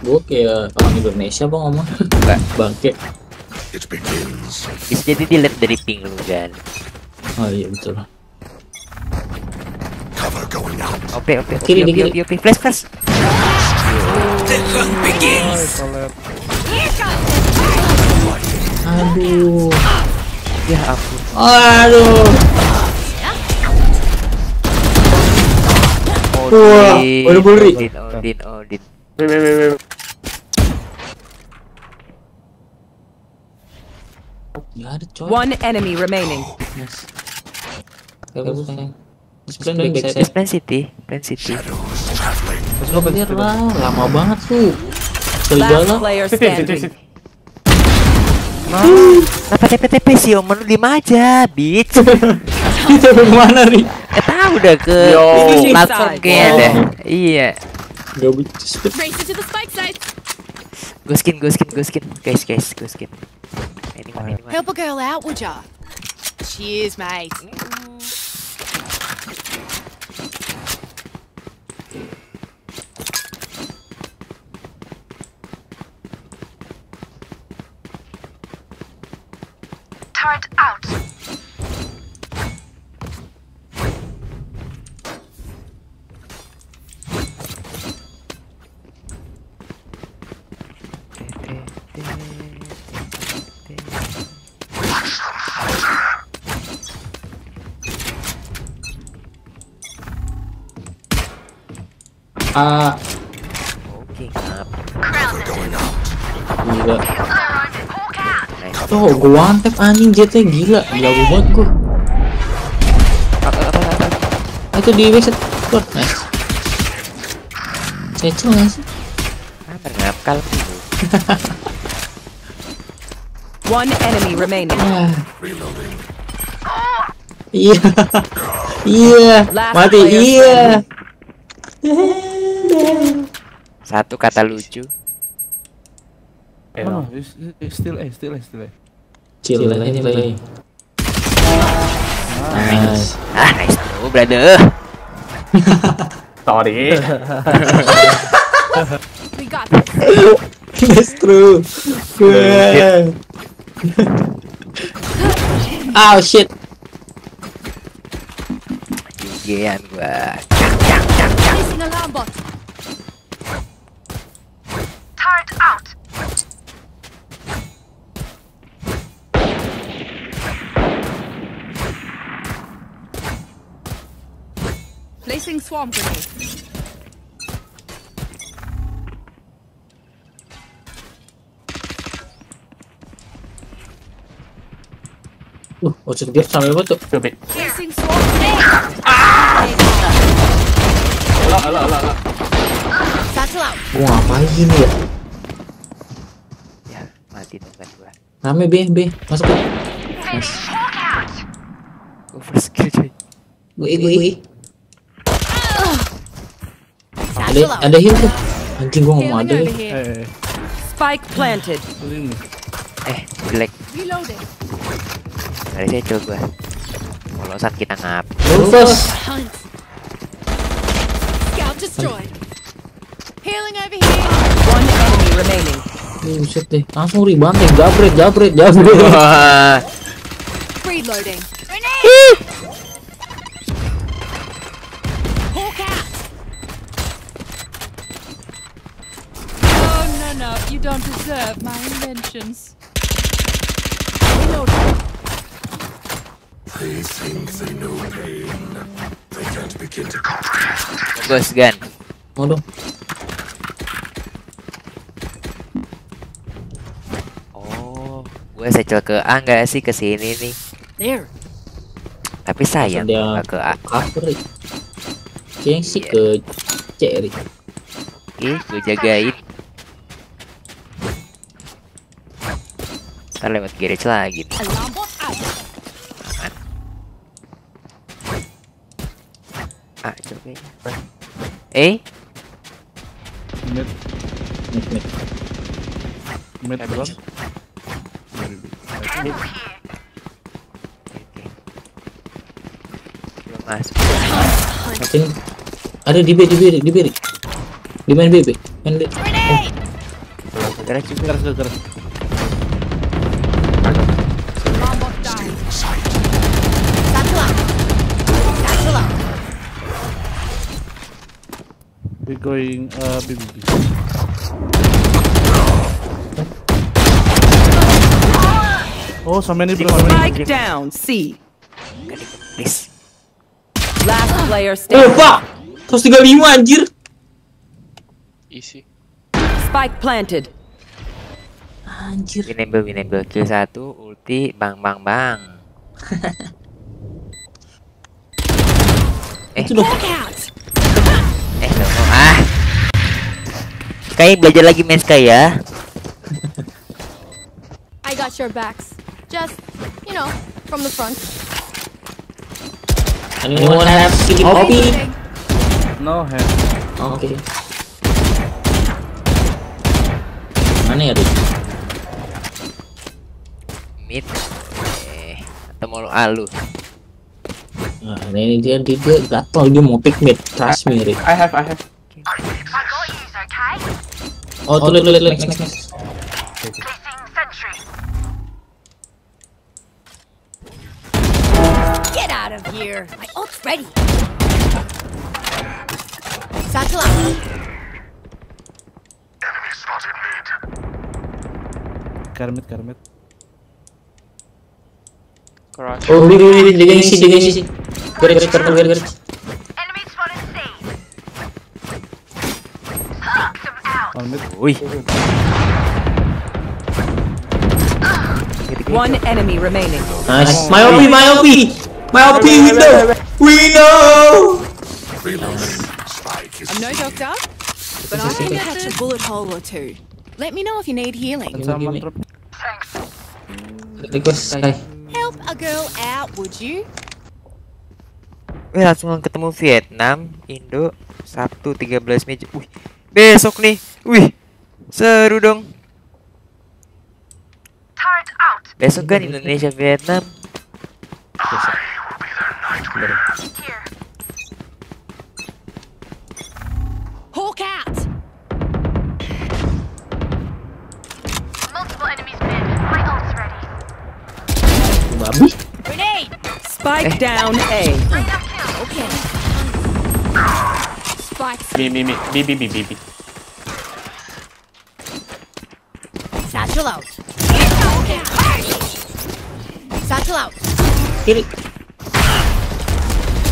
gue kayak orang Indonesia bang ngomong Enggak. <laughs> bangke It begins. Bisa jadi dilihat dari ping lu kan. oh iya betul going out. OP, OP, OP, Kiri, OP, di kiri. OP, OP, flash first. aduh Ya ampun. aduh Wah, Odin, udah beli. Odin, Odin, Odin. Wait, wait, wait, wait. nggak ada coy One enemy remaining. Yes. Kabur sayang. Plan back Just side. plan city, plan city. Lo pikir lah, lama banget tuh. Serigala. Last player City, city, standing. city. Kenapa TP-TP sih om? Menu 5 aja, bitch. <laughs> Itu ke mana nih? Gak tahu udah ke platform kayaknya dah. Iya. Go skin, go skin, go skin. Guys, guys, go skin. Anyone, anyone. Help a girl out, would ya? Cheers, mate. Turret out. Ah, Oke, ngap. gila. Nice. Tuh, gue one tap anjing jetnya gila. Jago banget gue. Ah, Itu di website. Good, nice. Cecil nggak sih? Ah, ngap kalem dulu. One enemy remaining. Iya. <laughs> Iya. Last Mati. Iya. Satu kata lucu. Mana? Is- is- Still A, still A, still A. Chill aja play. Nice. Ah, nice bro, brother. Sorry. <laughs> We got this. That's true. Gue. Oh shit. Jugean gua. Placing alarm bot. Turret out. Placing swarm grenade. Uh, ocet dia sampai apa tuh? Coba. Placing swarm grenade. Alah, alah, alah, alah. Satchel out. Gua ngapain ya? Ya, mati dong kan gua. Rame B, B. Masuk first kill cuy. Gue, gue, gue. Ada, ada heal tuh. Anjing gua Healing ada. here. Eh, Spike planted. Eh, jelek. Dari secil gua. Polosan kita ngap. Hunt. Scout destroyed. Healing over here. One enemy remaining. Buset deh. Langsung deh. Jabret, jabret, jabret. <laughs> Reloading. Hawk No no, you don't deserve my inventions. Reloading. They think they know pain. They can't begin to comprehend. Ghost gun. Mau dong. Oh, gua secil ke A nggak sih ke sini nih. There. Tapi sayang nggak ke A. Cover. Kayaknya sih ke C. Ih, gua jagain. Ntar lewat garage lagi out. Ah, coba ya. Eh, Mid, Mid, mid. mid belum. masuk. Ada di B, di B, di B. Di main B, B. Main B. Garage juga. Keras, keras, We going uh, B, B, B. Oh, belum sama Spike ini. down. C. Please. Last player Oh, standing. fuck! 135 anjir. Easy. Spike planted. Anjir. Winnable, winnable. Kill satu, ulti, bang, bang, bang. <laughs> Eh, Itu dong. Eh, tunggu. Ah. Kayak belajar lagi main Sky ya. I got your backs. Just, you know, from the front. Anyone have sleep copy? No head. Oke. Mana ya, Dik? Mid. Eh, ketemu lu alu. Nah, ini dia dia, gatel dia mau pick mid. Trust me, Rick. I have, I have. Yous, okay? Oh, tuh lihat lihat lihat next next. Placing sentry. Get out of here! My ult's ready! Satchel out! Enemy spotted mid. Kermit, kermit. Oh, di di di di di sini di sini. Garis garis garis garis. Enemy spotted C. Knock out. One enemy remaining. Nice. My OP, my OP, my OP. Window. Reloading. Spike is I'm no doctor, but I can catch a bullet hole or two. Let me know if you need healing. Sky. Help a girl out, would you? Wih, langsung ketemu Vietnam, Indo, Sabtu 13 Mei. Wih, besok nih. Wih, seru dong. Besok kan Indonesia Vietnam. Hawk out! Multiple enemies mid. My ult's ready. Babi. Grenade! Spike down A. Okay. Spikes. Me, me, me. B, B, B, B, Satchel out. Satchel out. Kiri.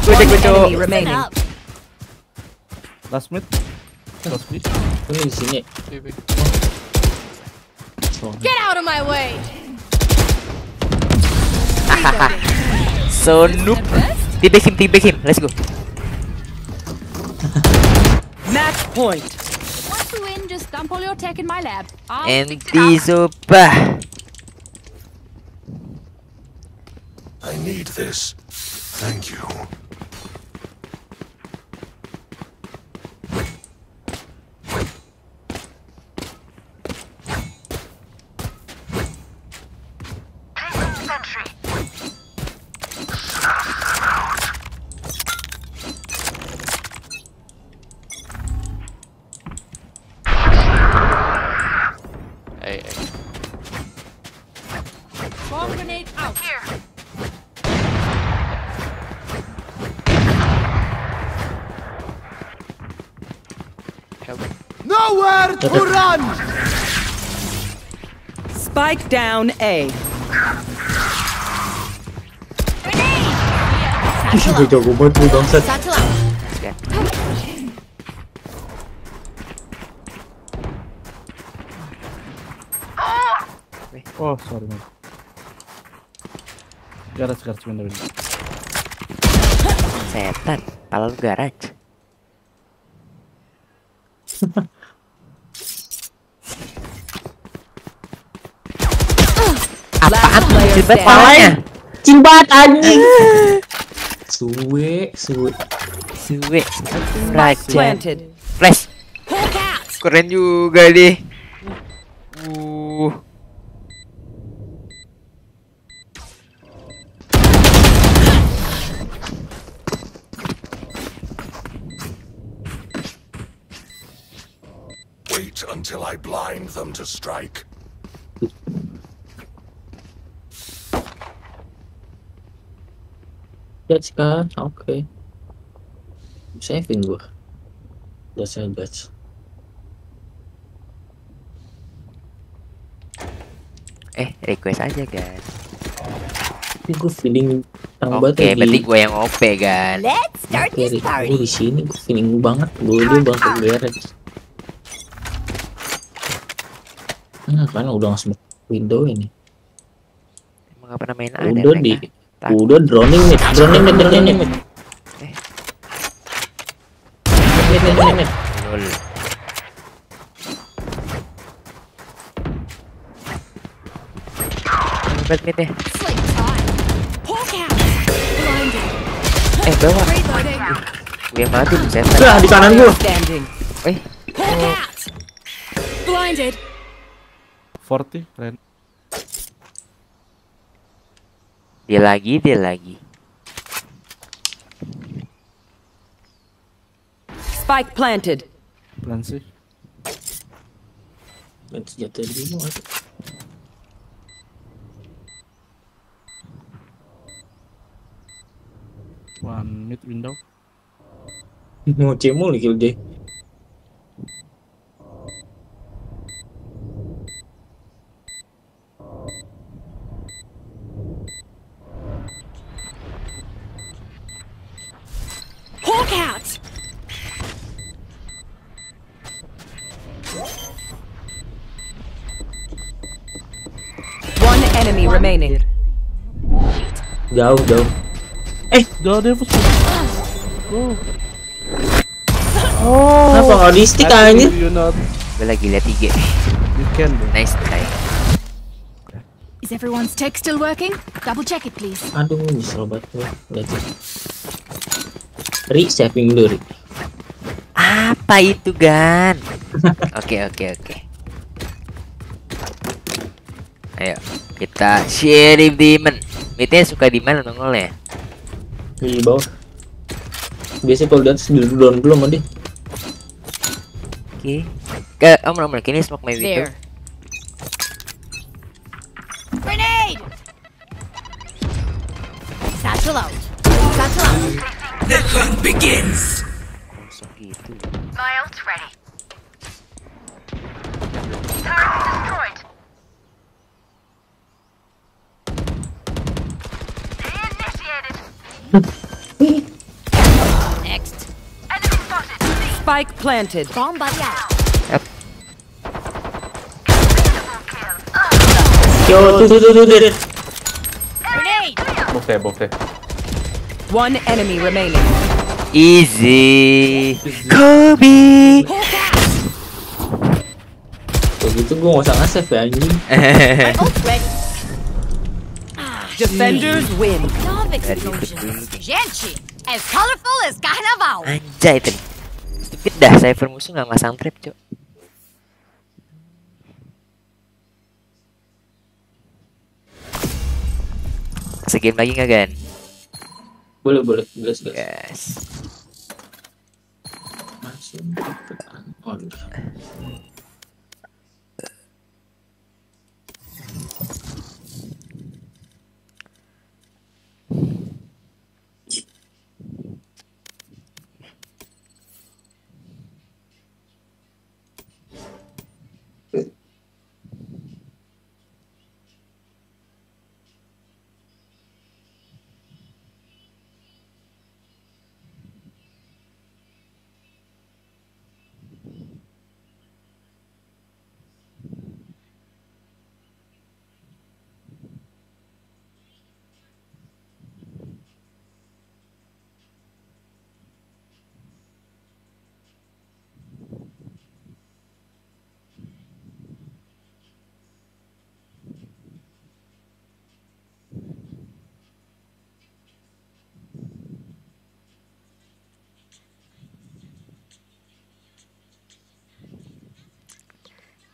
Gocek, gocok. Enemy remaining. Last mid. Last mid. Ini di sini. Get out of my way! <laughs> So noob. Tibek him, tibek him. Let's go. <laughs> Match point. Want to win, just dump all your tech in my lab. I'll And fix it up. I need this. Thank you. Spike down A. Gue jago banget gue bangsat. Satchel out. Oh, sorry, man. Garage, garage, window, window. Setan, pala lu garage. <laughs> Standing. palanya? Cimbat anjing. <laughs> Suwe, suwe. Suwe. Raja. Planted. Flash. Keren juga deh. Uh. Wait until I blind them to strike. Judge kan? Oke. Saving gua. Udah saya judge. Eh, request aja guys. Tapi gue feeling tang Oke, banget berarti gue yang OP kan. Let's start Oke, this party. gue di sini gue feeling banget gue dia bangsa beres. Nah, kan udah langsung window ini. Emang gak pernah main ada Udah di mereka. Tak. udah droning nih, droning nih, droning nih. mid out. Blinded. Eh, bawah. Yang mati buset. Lah di kanan gua. Eh. Blinded. 40 keren. Dia lagi, dia lagi. Spike planted. Pelan sih. Main senjata dulu. One mid window. Mau cemul kill dia. Remaining. Jauh jauh. Jauh deh, bos. Oh. Kenapa stick anjir? You not. Gue lagi liat IG. You can bro. Nice try. Is everyone's tech still working? Double check it, please. Aduh, nyesel banget. Lihat tuh. Ri, saving dulu, Ri. Apa itu, Gan? <laughs> Oke, oke, oke. Ayo, kita sheriff demon. Midnya suka di mana nongolnya? Di bawah. Biasanya kalau di dulu down dulu sama dia. Oke. Ke, om, om, kini smoke my window. There. Grenade! Satchel out. Satchel out. Langsung gitu. My ult's ready. Turret destroyed. Initiated. Next. Enemy spotted. Spike planted. Bomb buddy out. Yo, tuh tuh tuh tuh tuh. Grenade! Both there, both there. One enemy remaining. Easy. Kobe. Hawk out. Tuh gitu gua nggak usah nge-save ya anjing. Ult ready. Ah, Defenders win. Dari. As colorful as carnival. Anjay tadi. Stupid dah, cypher musuh nggak masang trap, cok. Segame lagi nggak Gan? Boleh boleh, gas gas. Yes. Masih. Oh,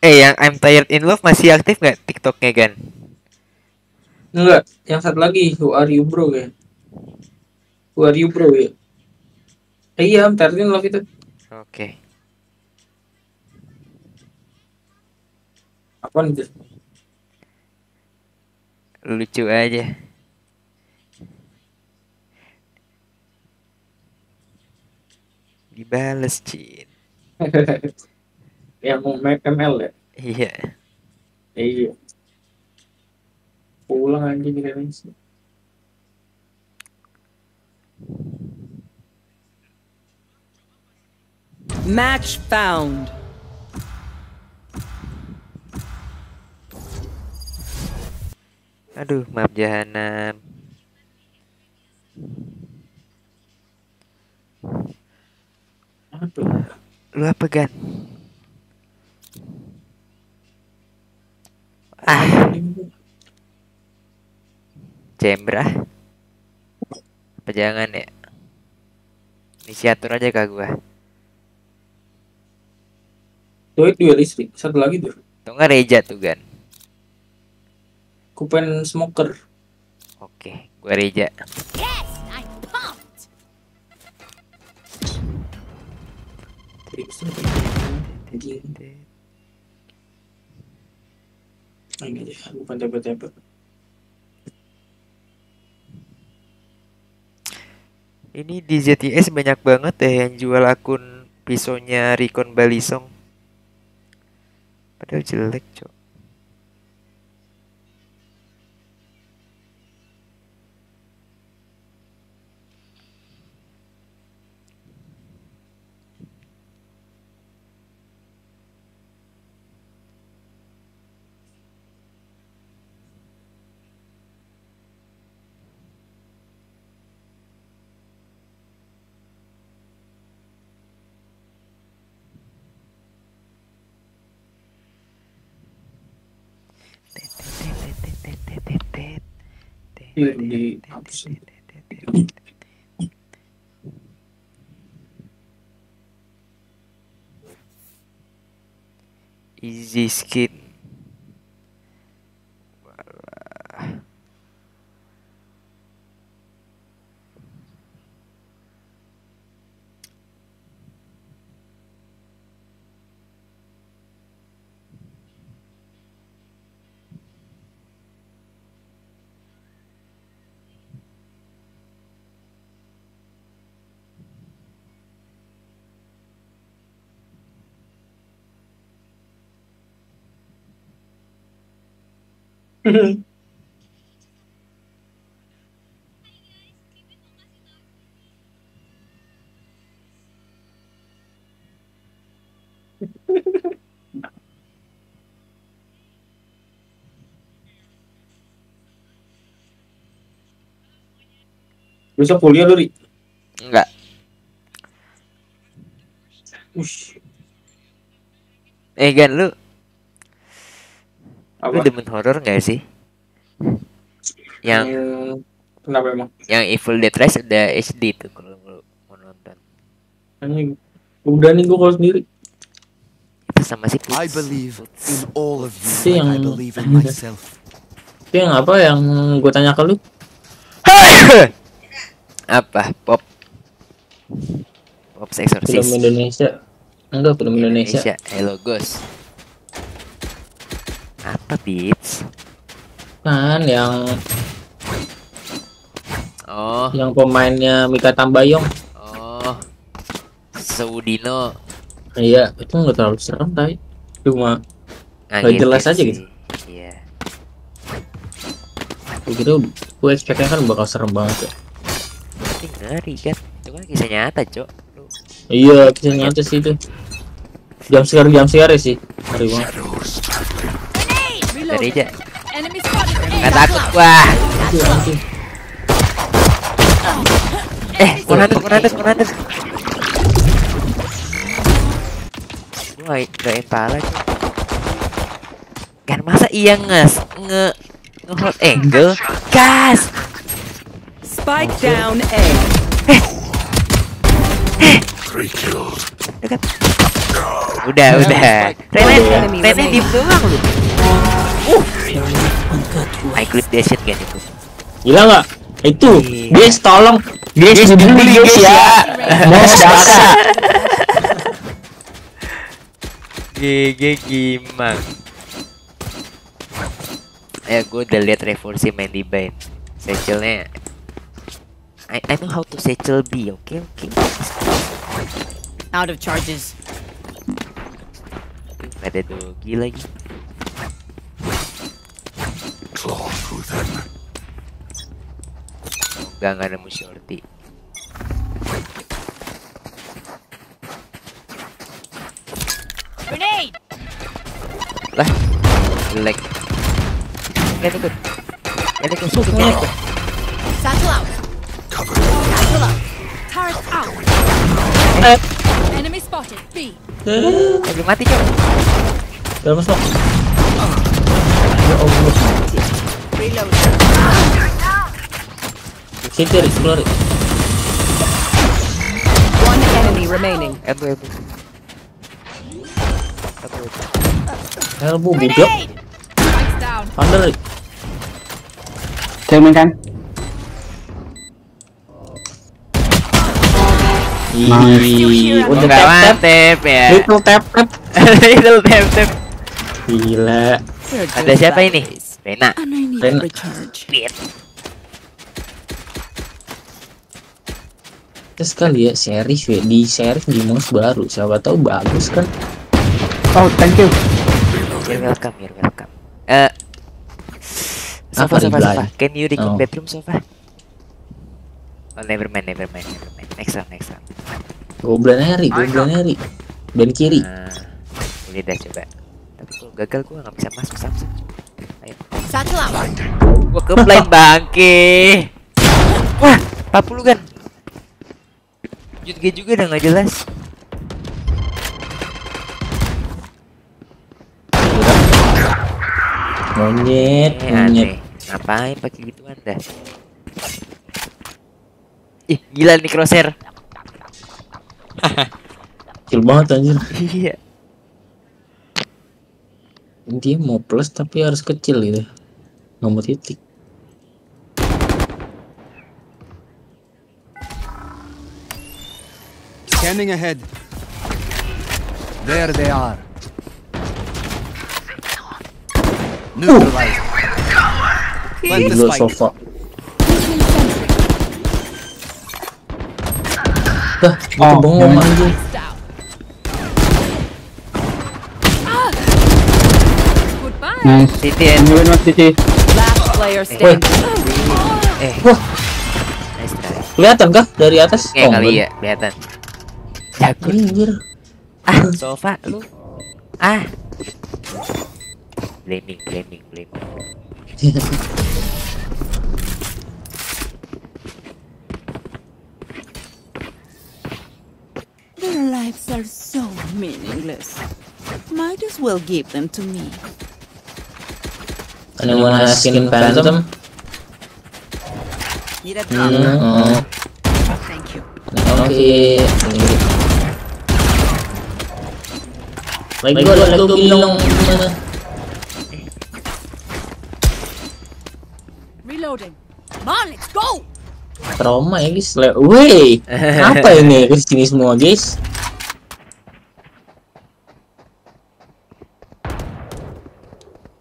Eh, yang I'm Tired in Love masih aktif nggak TikToknya Gan? Enggak, yang satu lagi Who are you bro ya? Who are you bro ya? Eh, iya, Tartin Love itu. Oke. Apaan itu? Lucu aja. Dibales, Cin. <laughs> yang mau make ML ya? Iya. Iya. Pulang anjing kita nih. Match found. Aduh, maaf jahanam. Lu apa gan? Ah, chamber ah. Apa jangan ya? Inisiator aja kak gua. Tuh duel istri, satu lagi tuh. Tuh nggak Reja tuh gan. Kupen smoker. Oke, gua Reja. Yes, pumped. Ini aja, bukan tebet-tebet. Ini di ZTS banyak banget ya yang jual akun pisaunya Recon Balisong. Padahal jelek, cok. Iya, di hapus. Easy skin. Besok kuliah lu, Ri? Enggak. Ush. Eh Gan lu lu Apa? demen horor nggak sih? Yang Hmm, kenapa emang? yang Evil Dead Rise udah HD tuh kalau lu mau nonton. Ini udah nih gua kalau sendiri. Itu sama si I believe in all of you. Itu like I yang- believe in myself. Itu yang apa yang gua tanya ke lu? Apa? Pop. Pop Film Exorcist. Indonesia. Enggak, film Indonesia. Hello Ghost. Apa Beats? Kan yang Oh, yang pemainnya Mika Tambayong. oh. Saudino. Iya, itu nggak terlalu serem, tay. Cuma Nggak jelas aja gitu. Iya. kira gue expect-nya kan bakal serem banget ya. Tapi ngeri kan. Itu kan kisah nyata, Cok. Iya, kisah nyata sih itu. Jam sekarang jam sekarang sih. Hari banget. Dari aja. Nggak takut anjing. Eh, kunantes, kunantes, kunantes. Gua gak impala Cok. Kan masa iya nges nge nge hold angle gas Spike down A. Three killed. dekat udah udah Rene Rene di doang lu uh I clip that shit kan itu Gila nggak? Itu, guys tolong. Guys dibully guys ya. Bos dasar. GG gimang Ya gue udah liat revolusi main di Bind Satchelnya. I, I know how to satchel B oke oke. Out of charges. Ada dogi lagi Claw through them. Enggak nggak nemu shorty Grenade! Lah Jelek Gak ikut Gak ikut Gak ikut Satchel out. Cover. Satchel out. Turret out. Enemy spotted. B. Belum mati cok. dalam smoke. Ya Allah. Reload. City explore. One enemy remaining. Elbow. Under. Kan? Nggak tap tap. ya. Little tap tap. <laughs> Little tap tap. Gila. Ada siapa ini? Rena. And I need Ren- a recharge. Pit. Terus kali ya series ya di series di mouse baru siapa tahu bagus kan Oh, thank you. You're welcome, you're welcome. Eh Sofa, Apa sofa, reply? sofa. Can you reach Oh. bedroom, sofa? Oh, never mind, never mind, never mind. Next round, next round. Goblin Harry, Goblin Harry. Ben kiri. Nah, ini dah coba. Tapi kalau gagal gua nggak bisa masuk Samsung. Ayo. Satchel out. Gua ke blind bangke. Wah, 40 kan. Juga juga udah nggak jelas. Monyet, Eh, monyet. aneh. Ngapain pakai gituan dah? Ih, gila nih crosshair. Kecil banget anjir. <laughs> Iya. Dia mau plus tapi harus kecil gitu. Nggak mau titik. Scanning ahead. There they are. Neutralized. Plant the Gila spike. sofa. Dah, Oh, bengong jangan. anjir. Goodbye. Nice. Last player standing. eh. Wah. Nice try. Kelihatan kah dari atas? Kayak Oh, kali ya, kelihatan. Jago. Anjir. Ah, sofa lu. Ah. Blaming, blaming, blaming. Their lives are so meaningless. Might as well give them to me. Anyone asking Phantom? Need a Hmm, oh. Thank you. Oke. Baik gua lagu binong. Reloading. On, let's go. Trauma ya guys. Le- Wih, <laughs> apa ini ke sini semua guys?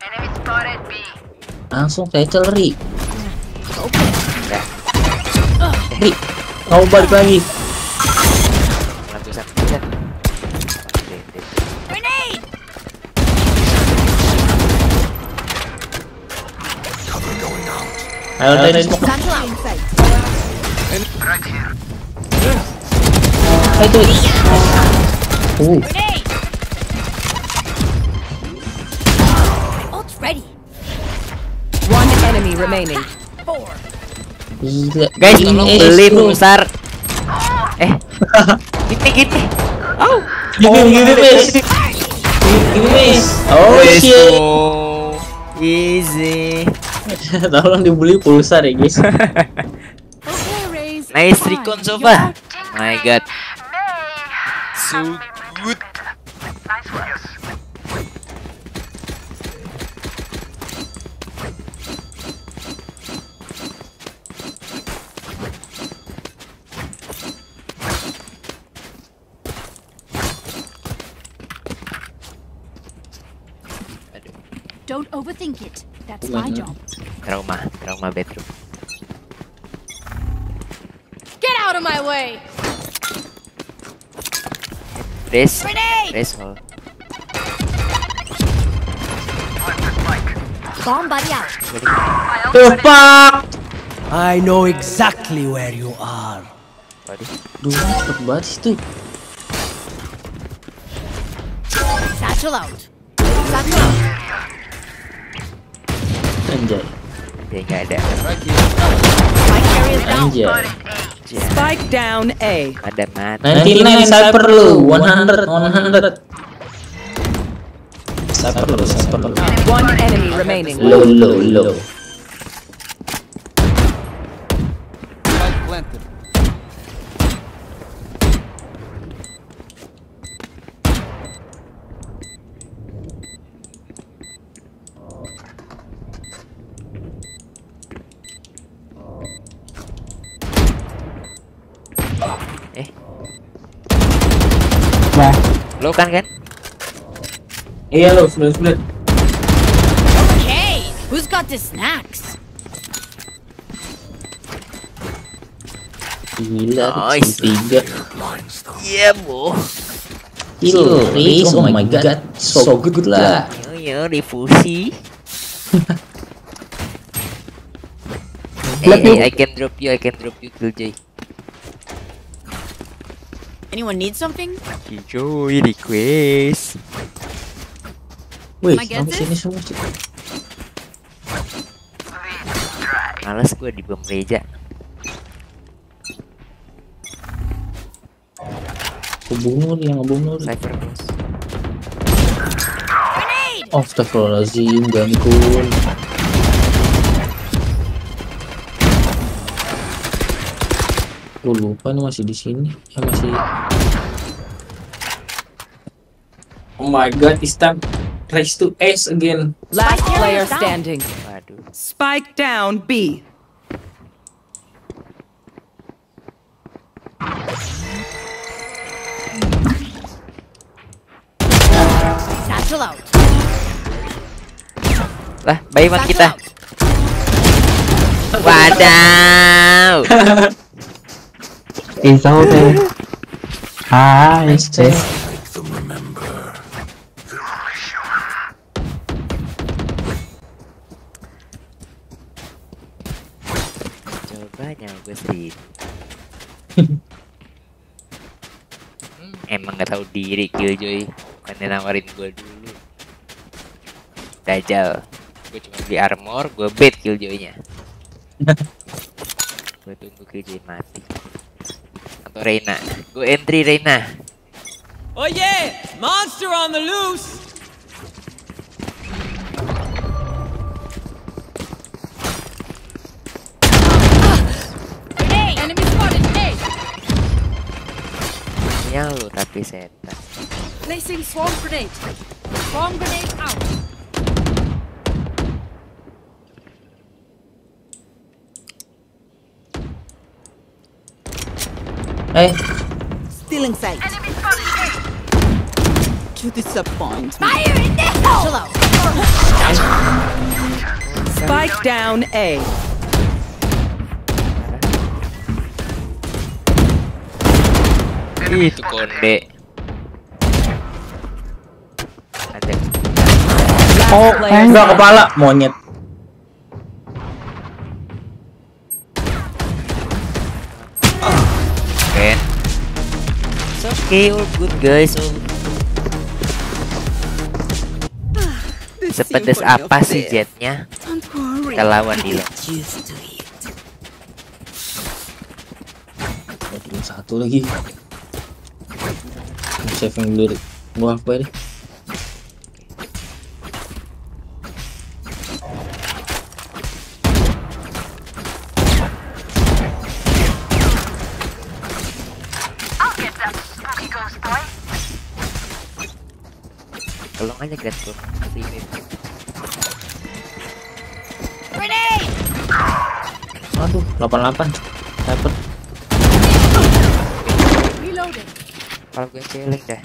Enemy spotted B. Langsung kecil Ri. Ri, kau balik lagi. Ayo smoke. Out. Ayo tuh. Uh, remaining. Four. gila. Guys, Ini beli besar. Eh, <laughs> gini gini. Oh, Gini gini guys. Gini guys. Oh shit. Oh, easy. <laughs> Tolong dibeli pulsa deh guys. <laughs> Nice recon You're sofa. My God, so good. Nice one. Don't overthink it. That's my Mhm. job. Trauma, trauma bedroom. Get out of my way! Race, Grenade! race. Bomb buddy out. Tuh pak. I know exactly where you are. Waduh, Duh, cepet banget sih tuh. Satchel out. Satchel out. Anjay. dia ada. Spike carrier down. Anjay. Spike down A. Pada mati. 99 sniper lu 100 100 sniper lu sniper lu One enemy remaining. low low low Lo kan kan? iya lu 99 Okay, who's got the snacks? gila Nice. tiga Iya, Bu. kill race oh my god so good lah Yo yo difusi. <laughs> hey, hey, I can drop you, I can drop you, Killjoy. Anyone need something? Killjoy request. wih Am I get sampai sini this? semua sih Males gua di bom reja. aku bunuh dia ngebunuh dia Cypher bos. astagfirullahaladzim gangkul Gue lupa nih masih di sini. Ya masih. Oh my god, this time race to ace again. Last player standing. Waduh. Spike down B. Satchel out. Lah, bayi mat kita. Wadaw. <laughs> <laughs> Hi. Nice try. Make them remember. Nyoba sih. Emang gak tahu diri Killjoy. Bukan nawarin gua dulu. Dajal. Gue cuma beli armor, gue bait Killjoy-nya. <laughs> gue tunggu Killjoy mati. Atau Reina. Gue entry Reina. Oh yeah! Monster on the loose! Hey, Enemy spotted. Hey, Yang lu tapi setan. placing swarm grenade. Swarm grenade out. Eh, Still in sight. To disappoint me. fire in the hole! Spike down A. Itu konde. Oh, enggak kepala monyet. Okay, all good guys. All Sepedes apa sih jetnya? Kita lawan di Get used to it. Belum satu lagi. Saving dulu. Gua apa deh? Aja guys bro. Sini. Grenade! Aduh, 88. Dapat. Reloading. Kalau gue celeng dah.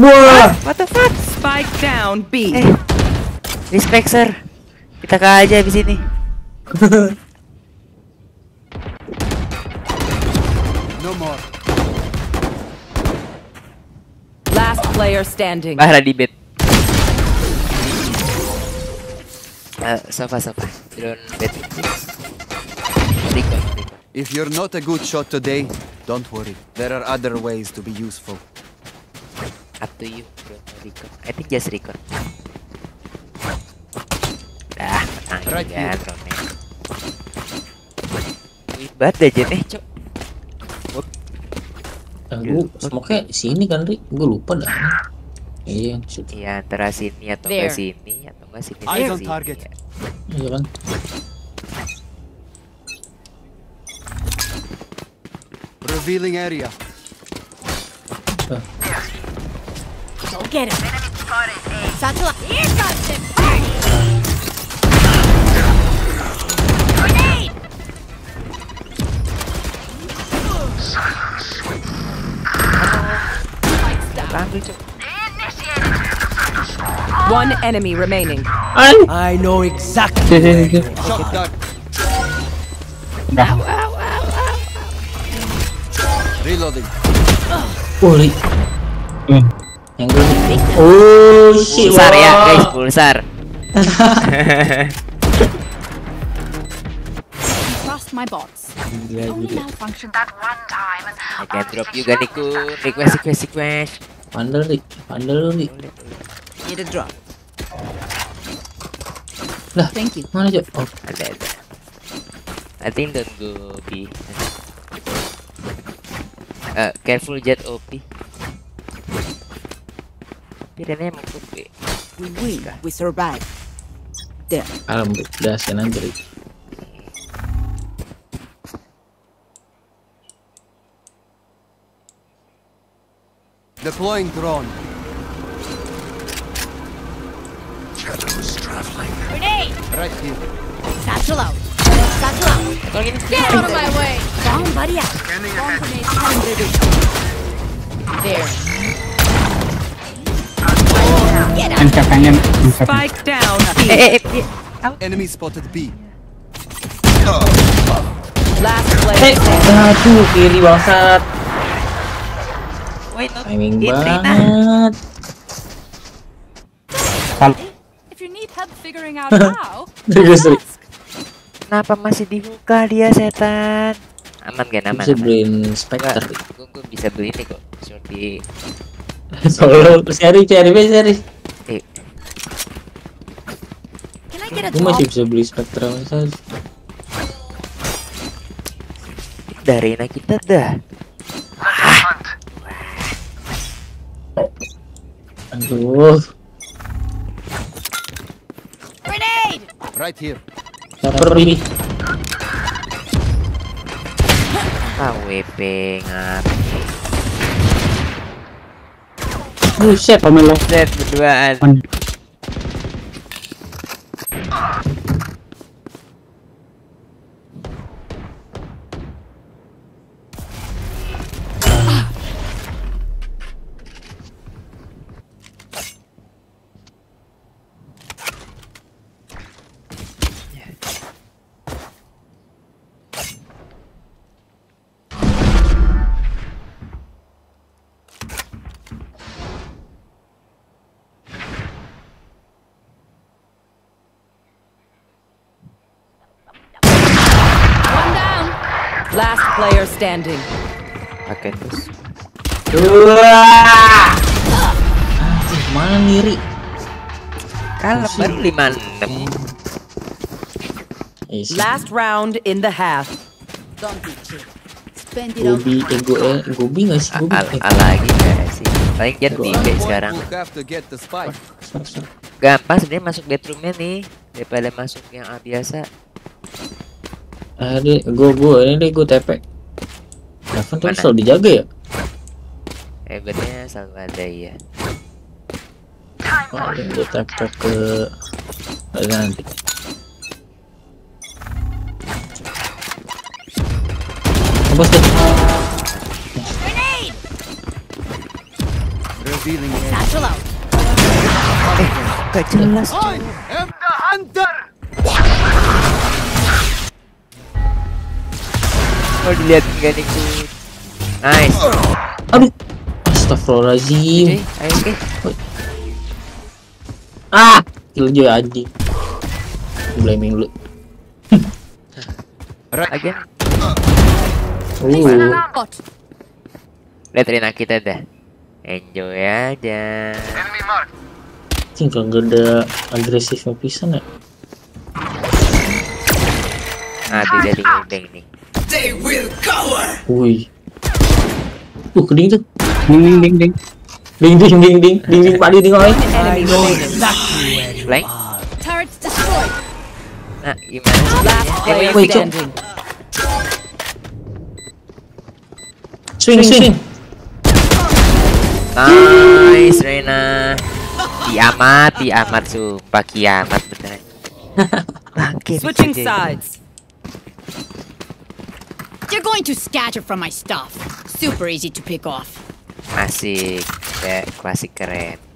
Wah, What the fuck? Spike down B. Eh. Respect sir. Kita ke aja di sini. <laughs> player standing. Bahra di bed. Eh, sofa sofa. Drone bed. Recon, recon. If you're not a good shot today, don't worry. There are other ways to be useful. Up to you, bro. Recon. I think just recon. Dah, menang Right juga here. drone banget dah Jen eh, Cok. Yang gue smoke sini kan, Ri. Gue lupa dah. Iya, shoot. Iya, antara sini atau enggak sini atau enggak sini. Eyes on target. ya. Iya kan? Revealing area. Go get him. Satchel up. Here comes him. Grenade! Ambil, Cok. One enemy remaining. I know exactly. Shot done. Reloading. Oh, Ri. Yang gue Oh, shit. Pulsar ya, wah. guys, pulsar. <laughs> <laughs> my bots. Gila, Only gila. malfunction. That one time. I can drop juga nih ku. Request, request, request. Pandel, Ri. Pandel Ri. Need a drop. Lah, Thank you. mana, Cok? Oh, Ada, ada. I think don't go B. Uh, careful jet OP. Piranya emang tuh B. We win. We survive. There. alhamdulillah, senang Ri. Deploying drone. Shadows traveling. Grenade! Right here. Satchel out. Satchel out. Get out of my way. Bomb buddy out. Bomb grenade calibrated. There. Get out. Spike down. B. Eh, eh, eh. Enemy spotted B. Last Eh, player standing. aduh, kiri bangsat. Help figuring out <laughs> how, Terus, Ri. Kenapa masih dibuka dia setan? Aman kan aman. Bisa beliin Spectre. Gua bisa beli ini kok. Shorty. <laughs> Solo, seri, seri, seri. Eh, Can I get a Gue masih bisa beli Spectre masa. dari kita dah. Aduh, Grenade! Right here. pergi. KWP ngapi. Buset, pamelo. Set berduaan. Standing. Pakai terus. Wah. Anjir, mana ngiri? Baru 56. Isi. Last round in the half. Gobi, eh gue, eh Gobi nggak sih Gobi? Al, Eh, al lagi gak sih? Paling jet di B sekarang. Gampang sebenarnya masuk bedroomnya nih daripada masuk yang A biasa. Ah, deh, gue, gue, ini deh gue TP. Raven tuh Mana? selalu dijaga ya? Hebatnya selalu ada ya. Oh, gue ke ada nanti. Apa sih? Grenade! Revealing area. Satchel out. Gak jelas. I am the hunter. Mau dilihatin gak nih? Nice. Aduh. Astagfirullahaladzim. Ayo oke. Ah, killjoy anjing. Blaming lu. Again. Uh. Lihat Rina kita dah. Enjoy aja. Kalau nggak ada agresifnya pisan ya. Ah, tidak di gudeng nih. They will cower. Wih. Uh, keding tuh. Ding ding ding ding. Ding ding ding ding ding ding Pak ding oi. Enemy remaining. Blank. Turrets destroyed. Nah, gimana? Last player Wait, Cok. standing. Swing swing. Nice, Rena. Kiamat, kiamat sumpah kiamat beneran. <laughs> Bangke, Switching sides. Going to scatter from my stuff. Super easy to pick off. Ya klasik keren.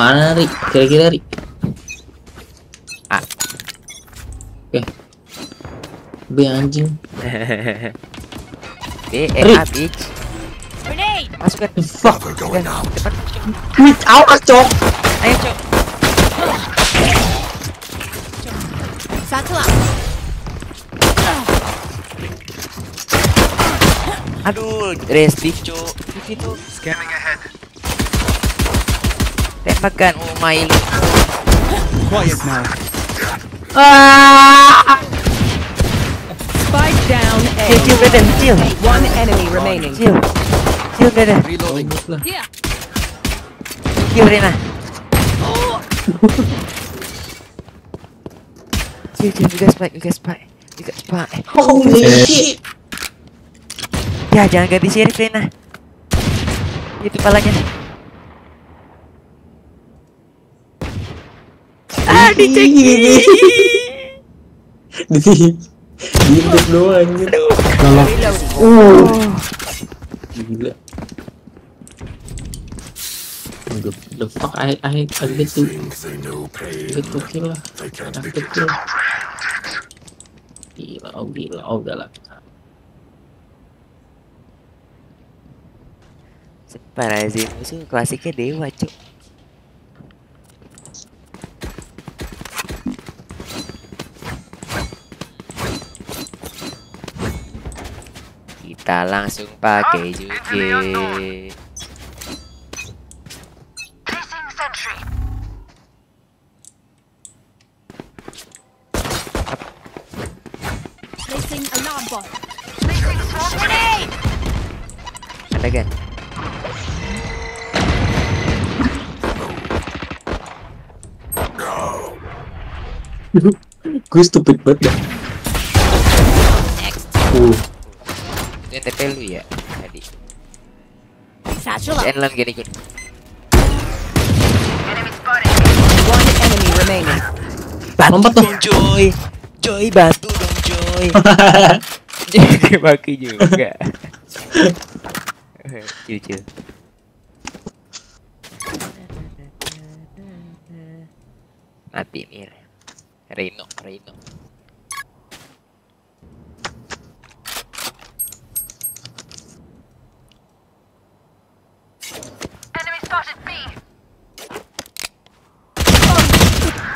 Mana Ri? Kira-kira Ri? A. Oke. B anjing. B, <laughs> E, Ri. A, bitch. Grenade! Masukkan. Fuck. Out. Wih, awas cok. Ayo, Cok. Satchel out. Aduh, restif, Cok. Itu Scanning ahead. Tembakan oh my Quiet now. Spike down Chill, chill, A. brother, chill. One enemy remaining. Chill. Chill, brother. Reloading. Here. Chill, Rena. chill, chill. You guys fight, you guys fight. You guys fight. Holy shit. Ya, jangan ganti sheriff, Rena. Itu palanya. Dicekik. Di <laughs> doang anjir. Oh. Gila. The, the fuck I I I get to get to kill lah. To. Gila, oh gila, oh galak. Musuh klasiknya dewa, Cuk. Kita langsung pakai juga. Ada kan? Gue stupid banget dah. Uh, TP lu ya tadi. Satchel. Enlam gini spotted. One enemy remaining. Lompat dong, Joy. Joy bantu dong, Joy. Jadi <laughs> baki juga. <laughs> chill. Mati nih. Reno, Reno.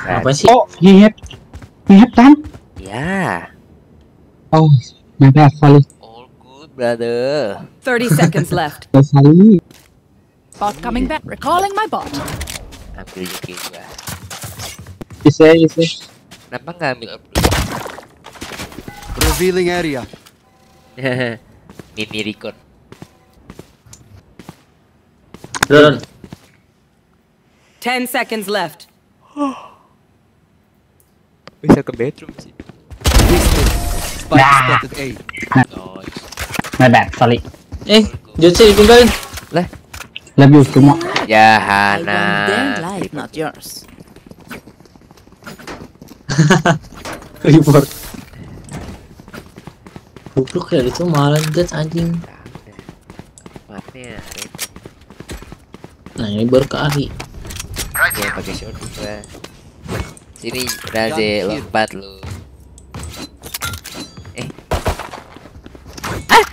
Apa sih? Oh, he had he had time. Ya, Oh, my bad, sorry. all good, brother. 30 seconds <laughs> left. Sorry. Bot coming back. Recalling my bot. Ambil juga gua. Bisa, bisa. Kenapa nggak ambil up Revealing area. dulu? <laughs> Mini record. Run. 10 seconds left. <gasps> Bisa ke bedroom sih. Spike spotted A. Nice. My bad, sorry. Eh, Jose ditinggalin. Lah, Love you semua. ya Hana. life, not yours. <laughs> Report. Goblok ya itu malah jet anjing. Maafnya. Nah ini baru ke Ari. Ya pakai shot gua. Sini Raze lompat lu. Eh. Ah!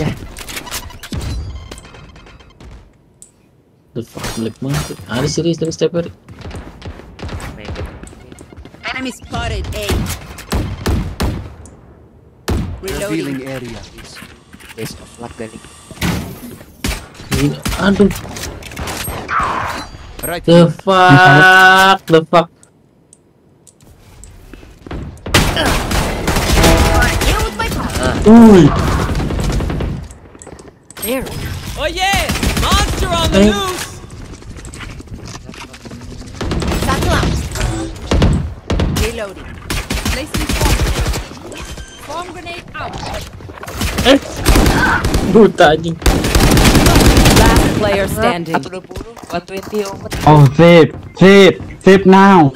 Ya. The fuck, black market. Ada serius tapi sniper. Enemy spotted A. Reloading area. best of luck dari. Ini, Aduh. Right. The fuck, the fuck. Uy. There. Oh yeah! Monster on the Hey. loose! Satchel out. Reloading. Placing bomb grenade. Bomb grenade out. Eh. Player standing. 120, 120 omet. Oh, save, save, save now.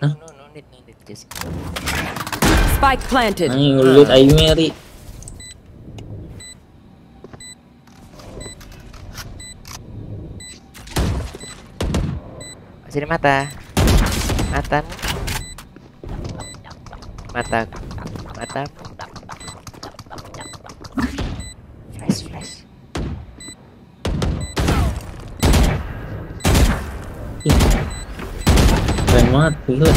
No, no, no need, no need. Just Spike planted. Anjing lihat aing Mary. Sini mata. Matamu. Mata. Matamu. Keren banget, gila.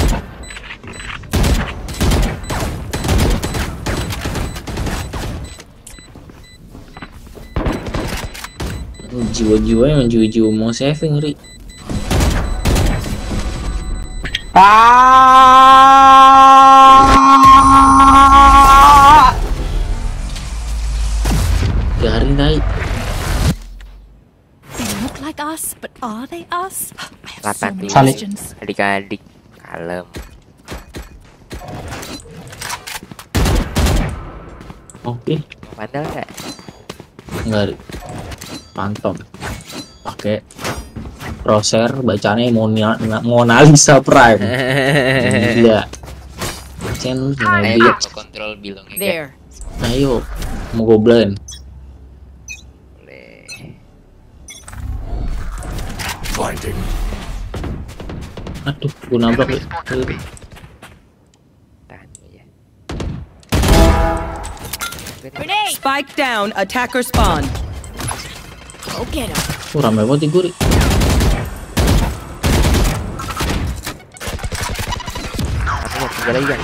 Jiwa-jiwa yang jiwa-jiwa mau saving, Ri. Ah! Garing tai. They look like us, but are they us? Saling. questions. Adik-adik. Kalem. Oke, Padahal enggak? enggak, Ri. Phantom. Pakai crosshair bacanya Mona, Mona Lisa Prime. Gila. <laughs> Cen, gua kontrol bilongnya. There. Ayo, mau goblin. Boleh. Blinding. Aduh, gue nabrak Ri. Tahan dulu ya. Spike down. Attacker spawn. Go get him. Uh, rame banget nih gue, Ri. Aku mau tiga lagi kan?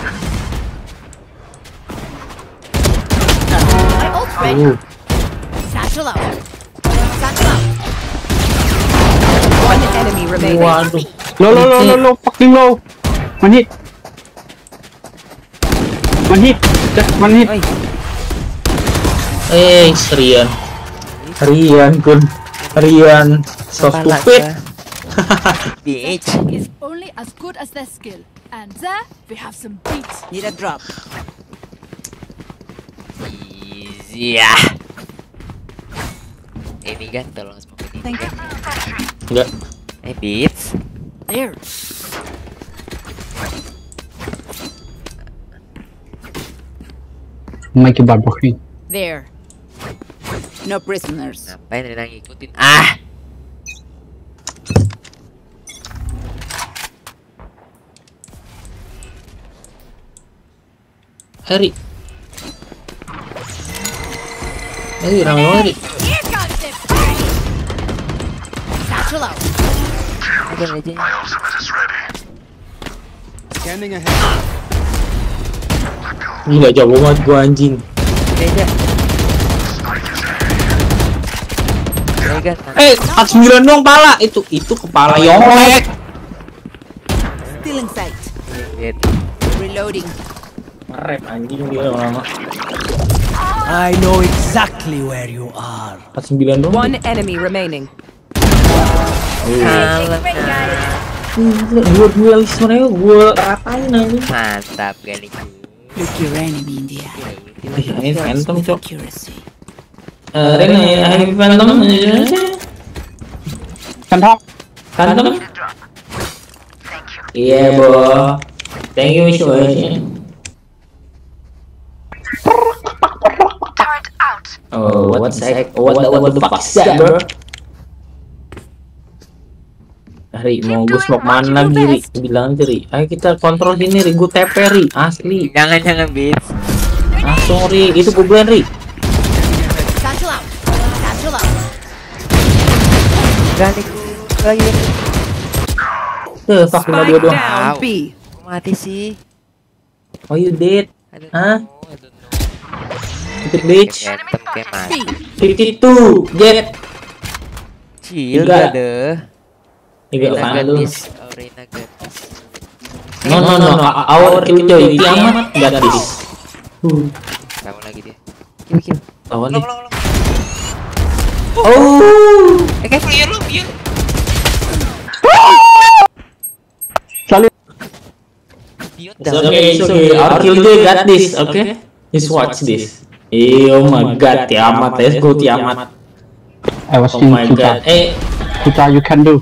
My ult ready. Satchel out. Satchel out. One enemy remaining. waduh. Low, low, low, low, low, fucking low. One hit. One hit. Just one hit. Eh, Rian. Rian, kun. Rian. So stupid. gua. <laughs> Bitch. Is only as good as their skill. And there we have some beats. Need a drop. Easy ya. Ini kan tolong smoke ini Thank kan. Enggak. Eh, Beats. There. Make it bad blocking. There. No prisoners. Ngapain Rina ngikutin? Ah! Harry. Harry, rame banget, Ri. Here comes the Satchel out. Aja. Ahead. Gila jago banget gua anjing. Eh, 49 dong pala. Itu itu kepala yongek. Still in sight. Lihat. Reloading. Ngerep anjing dia lama. I know exactly where you are. 49 dong. One enemy remaining. Kalem. Gila, Gua duelis mereka gua ratain anjing. Mantap kali. Look your enemy in the eye. Ini phantom cok. Accuracy. Eh, Rene, ini phantom. Phantom. Phantom. Iya, Bo. Thank you so much. Turret out. Oh, what's that? What the, what the fuck is that, bro? Ri, mau gue smoke mana diri? Bilang aja Ayo kita kontrol sini Ri, gue TP Ri, asli. Jangan jangan bitch. Langsung Ri, itu gue bulan Ri. Ganti lagi. Tuh, fuck dua-dua dua. Mati sih. Oh you did? Hah? Stupid bitch. Titik itu, get. Cil, ada. Reina apaan lu? Oh. No no no no. Killjoy kiamat. Uh. Kamu lagi dia. Kill kill. Lawan nih. Oh. Eh kayak lu It's okay, it's okay. Our killjoy got this, okay? Just watch this. Eh, oh my god, Tiamat, let's go Tiamat. I was Oh my god. Eh, Kuta you can do.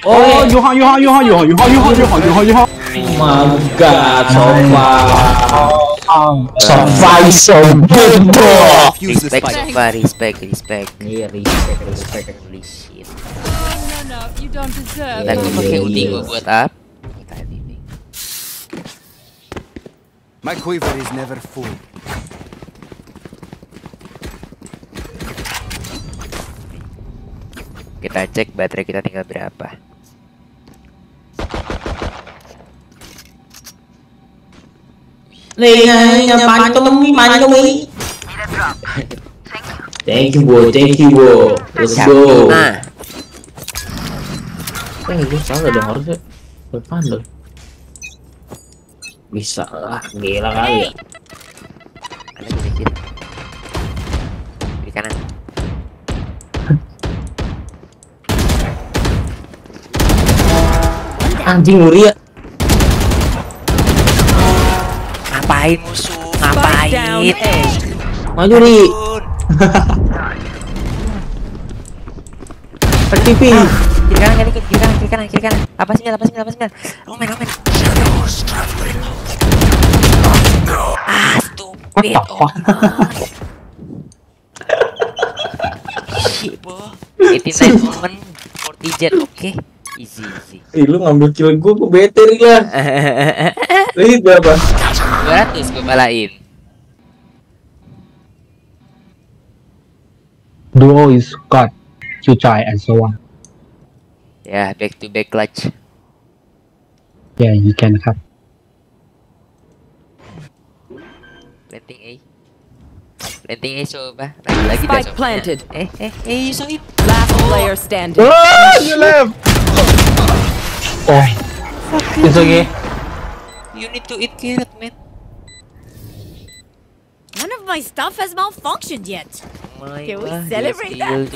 you ha you ha you ha you ha you ha. oh my god, so far. Oh. So far so good, bro. Respect, sumpah, respect, respect. Iya, respect, respect. Holy shit. No, no, you don't deserve Iya, pakai ulti gue buat apa? Tadi nih. My quiver is never full. Kita cek baterai kita tinggal berapa. Này, bắn tôi mới bắn cho ý Thank you bro, thank you bro. Let's go. Thank you lúc 6 giờ đỏ đấy Rồi phát rồi. Bị sợ, nghĩa là cái gì Anh ấy Anjing nguri ya. Ngapain musuh? Ngapain? Maju nih. TV. Kiri kanan, kiri kanan, kiri kanan, kiri kanan. Apa sih, apa sih, apa sih, Mel? Omen, omen. Ah, stupid. <laughs> Shit, bro. 89 omen, 40 jet, oke? Easy, easy. Ih, lu ngambil kill gue, gue bete nih lah. <laughs> Lu ini berapa? 200 gue balain. Duo is God, Chuchai and so on. Ya, back to back clutch. Yeah, you can have. Planting A coba. Lagi lagi dah Spike coba. planted. Eh, eh, eh, Yusuf. Last player standing. Oh, you left. Oh, it's okay. You need to eat carrot, man. None of my stuff has malfunctioned yet. My Can we wah, celebrate skill, that?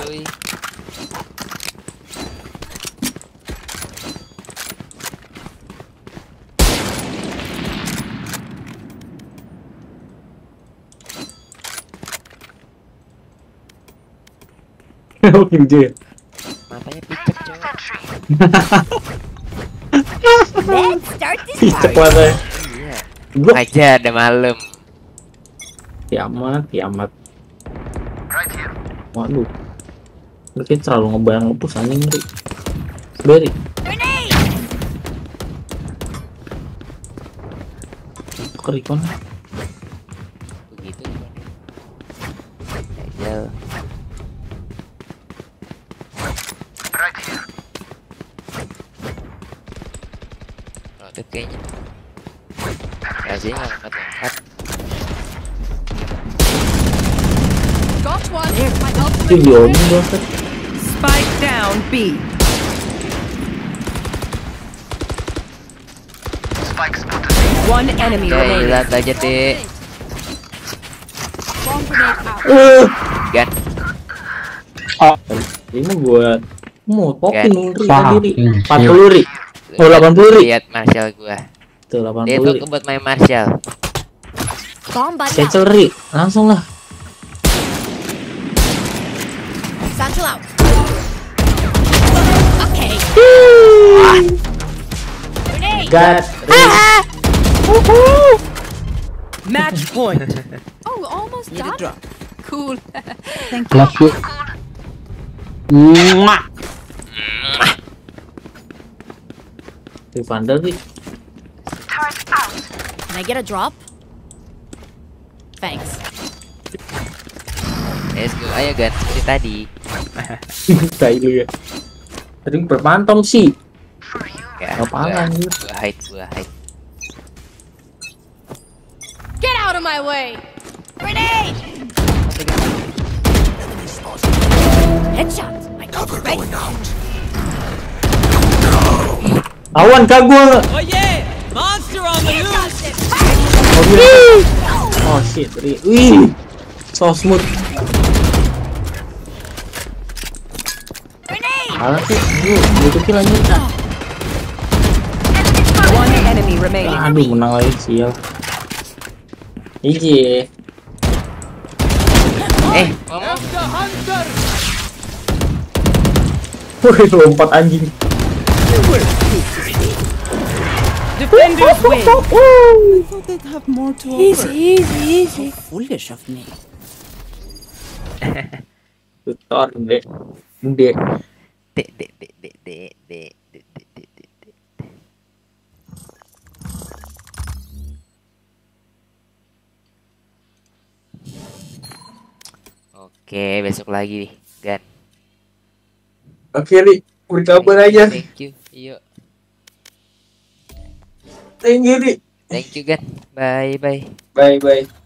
Oh, hijau? Matanya picek, cowok. picek matanya. Iya. Blok. Aja, ada malam. Kiamat, kiamat. Waduh. Mungkin selalu ngebayang lepus anjing, ngeri. Beri. Kerikon. Itu ultimate diomong banget. Spike down B. Spike spotted. One enemy remaining. aja deh. grenade out. Gan. Ini buat mau Kan. nuri tadi ri. Hmm, 40 ri. Oh, 80 ri. Lihat Marshall gua. Tuh Dia 80 tuh ri. buat main Marshall. Cancel ri. Langsung lah. God. Match <laughs> point. Oh, almost Need a done. drop. Cool. Thank you. Love you. Mwah. Si Vandal sih. Can I get a drop? Thanks. Let's go, ayo gan, seperti tadi. <laughs> Tai lu ya. Tadi berpantong sih. Ya, Apaan, gua, anjir? gua hide, gua hide. Get out of my way! Grenade! Headshot. My cover going out. Awan kagum. Oh yeah! Monster on the loose! Oh, iya. oh shit. Ri. Wih. So smooth. Alah sih. Lu, itu kill anjir enemy remaining. Aduh, menang lagi sial. Iji. Eh. Wih, lompat anjing. Defenders win. I thought they'd have more to offer. Easy, easy, easy. Foolish of me. <laughs> Tutor, dek. Dek. Dek, dek, dek, dek, dek. Oke, besok lagi nih, Gan. Oke, Ri. Berkabar aja. Thank you. Yuk. Thank you, Ri. Thank you, Gan. Bye, bye. Bye, bye.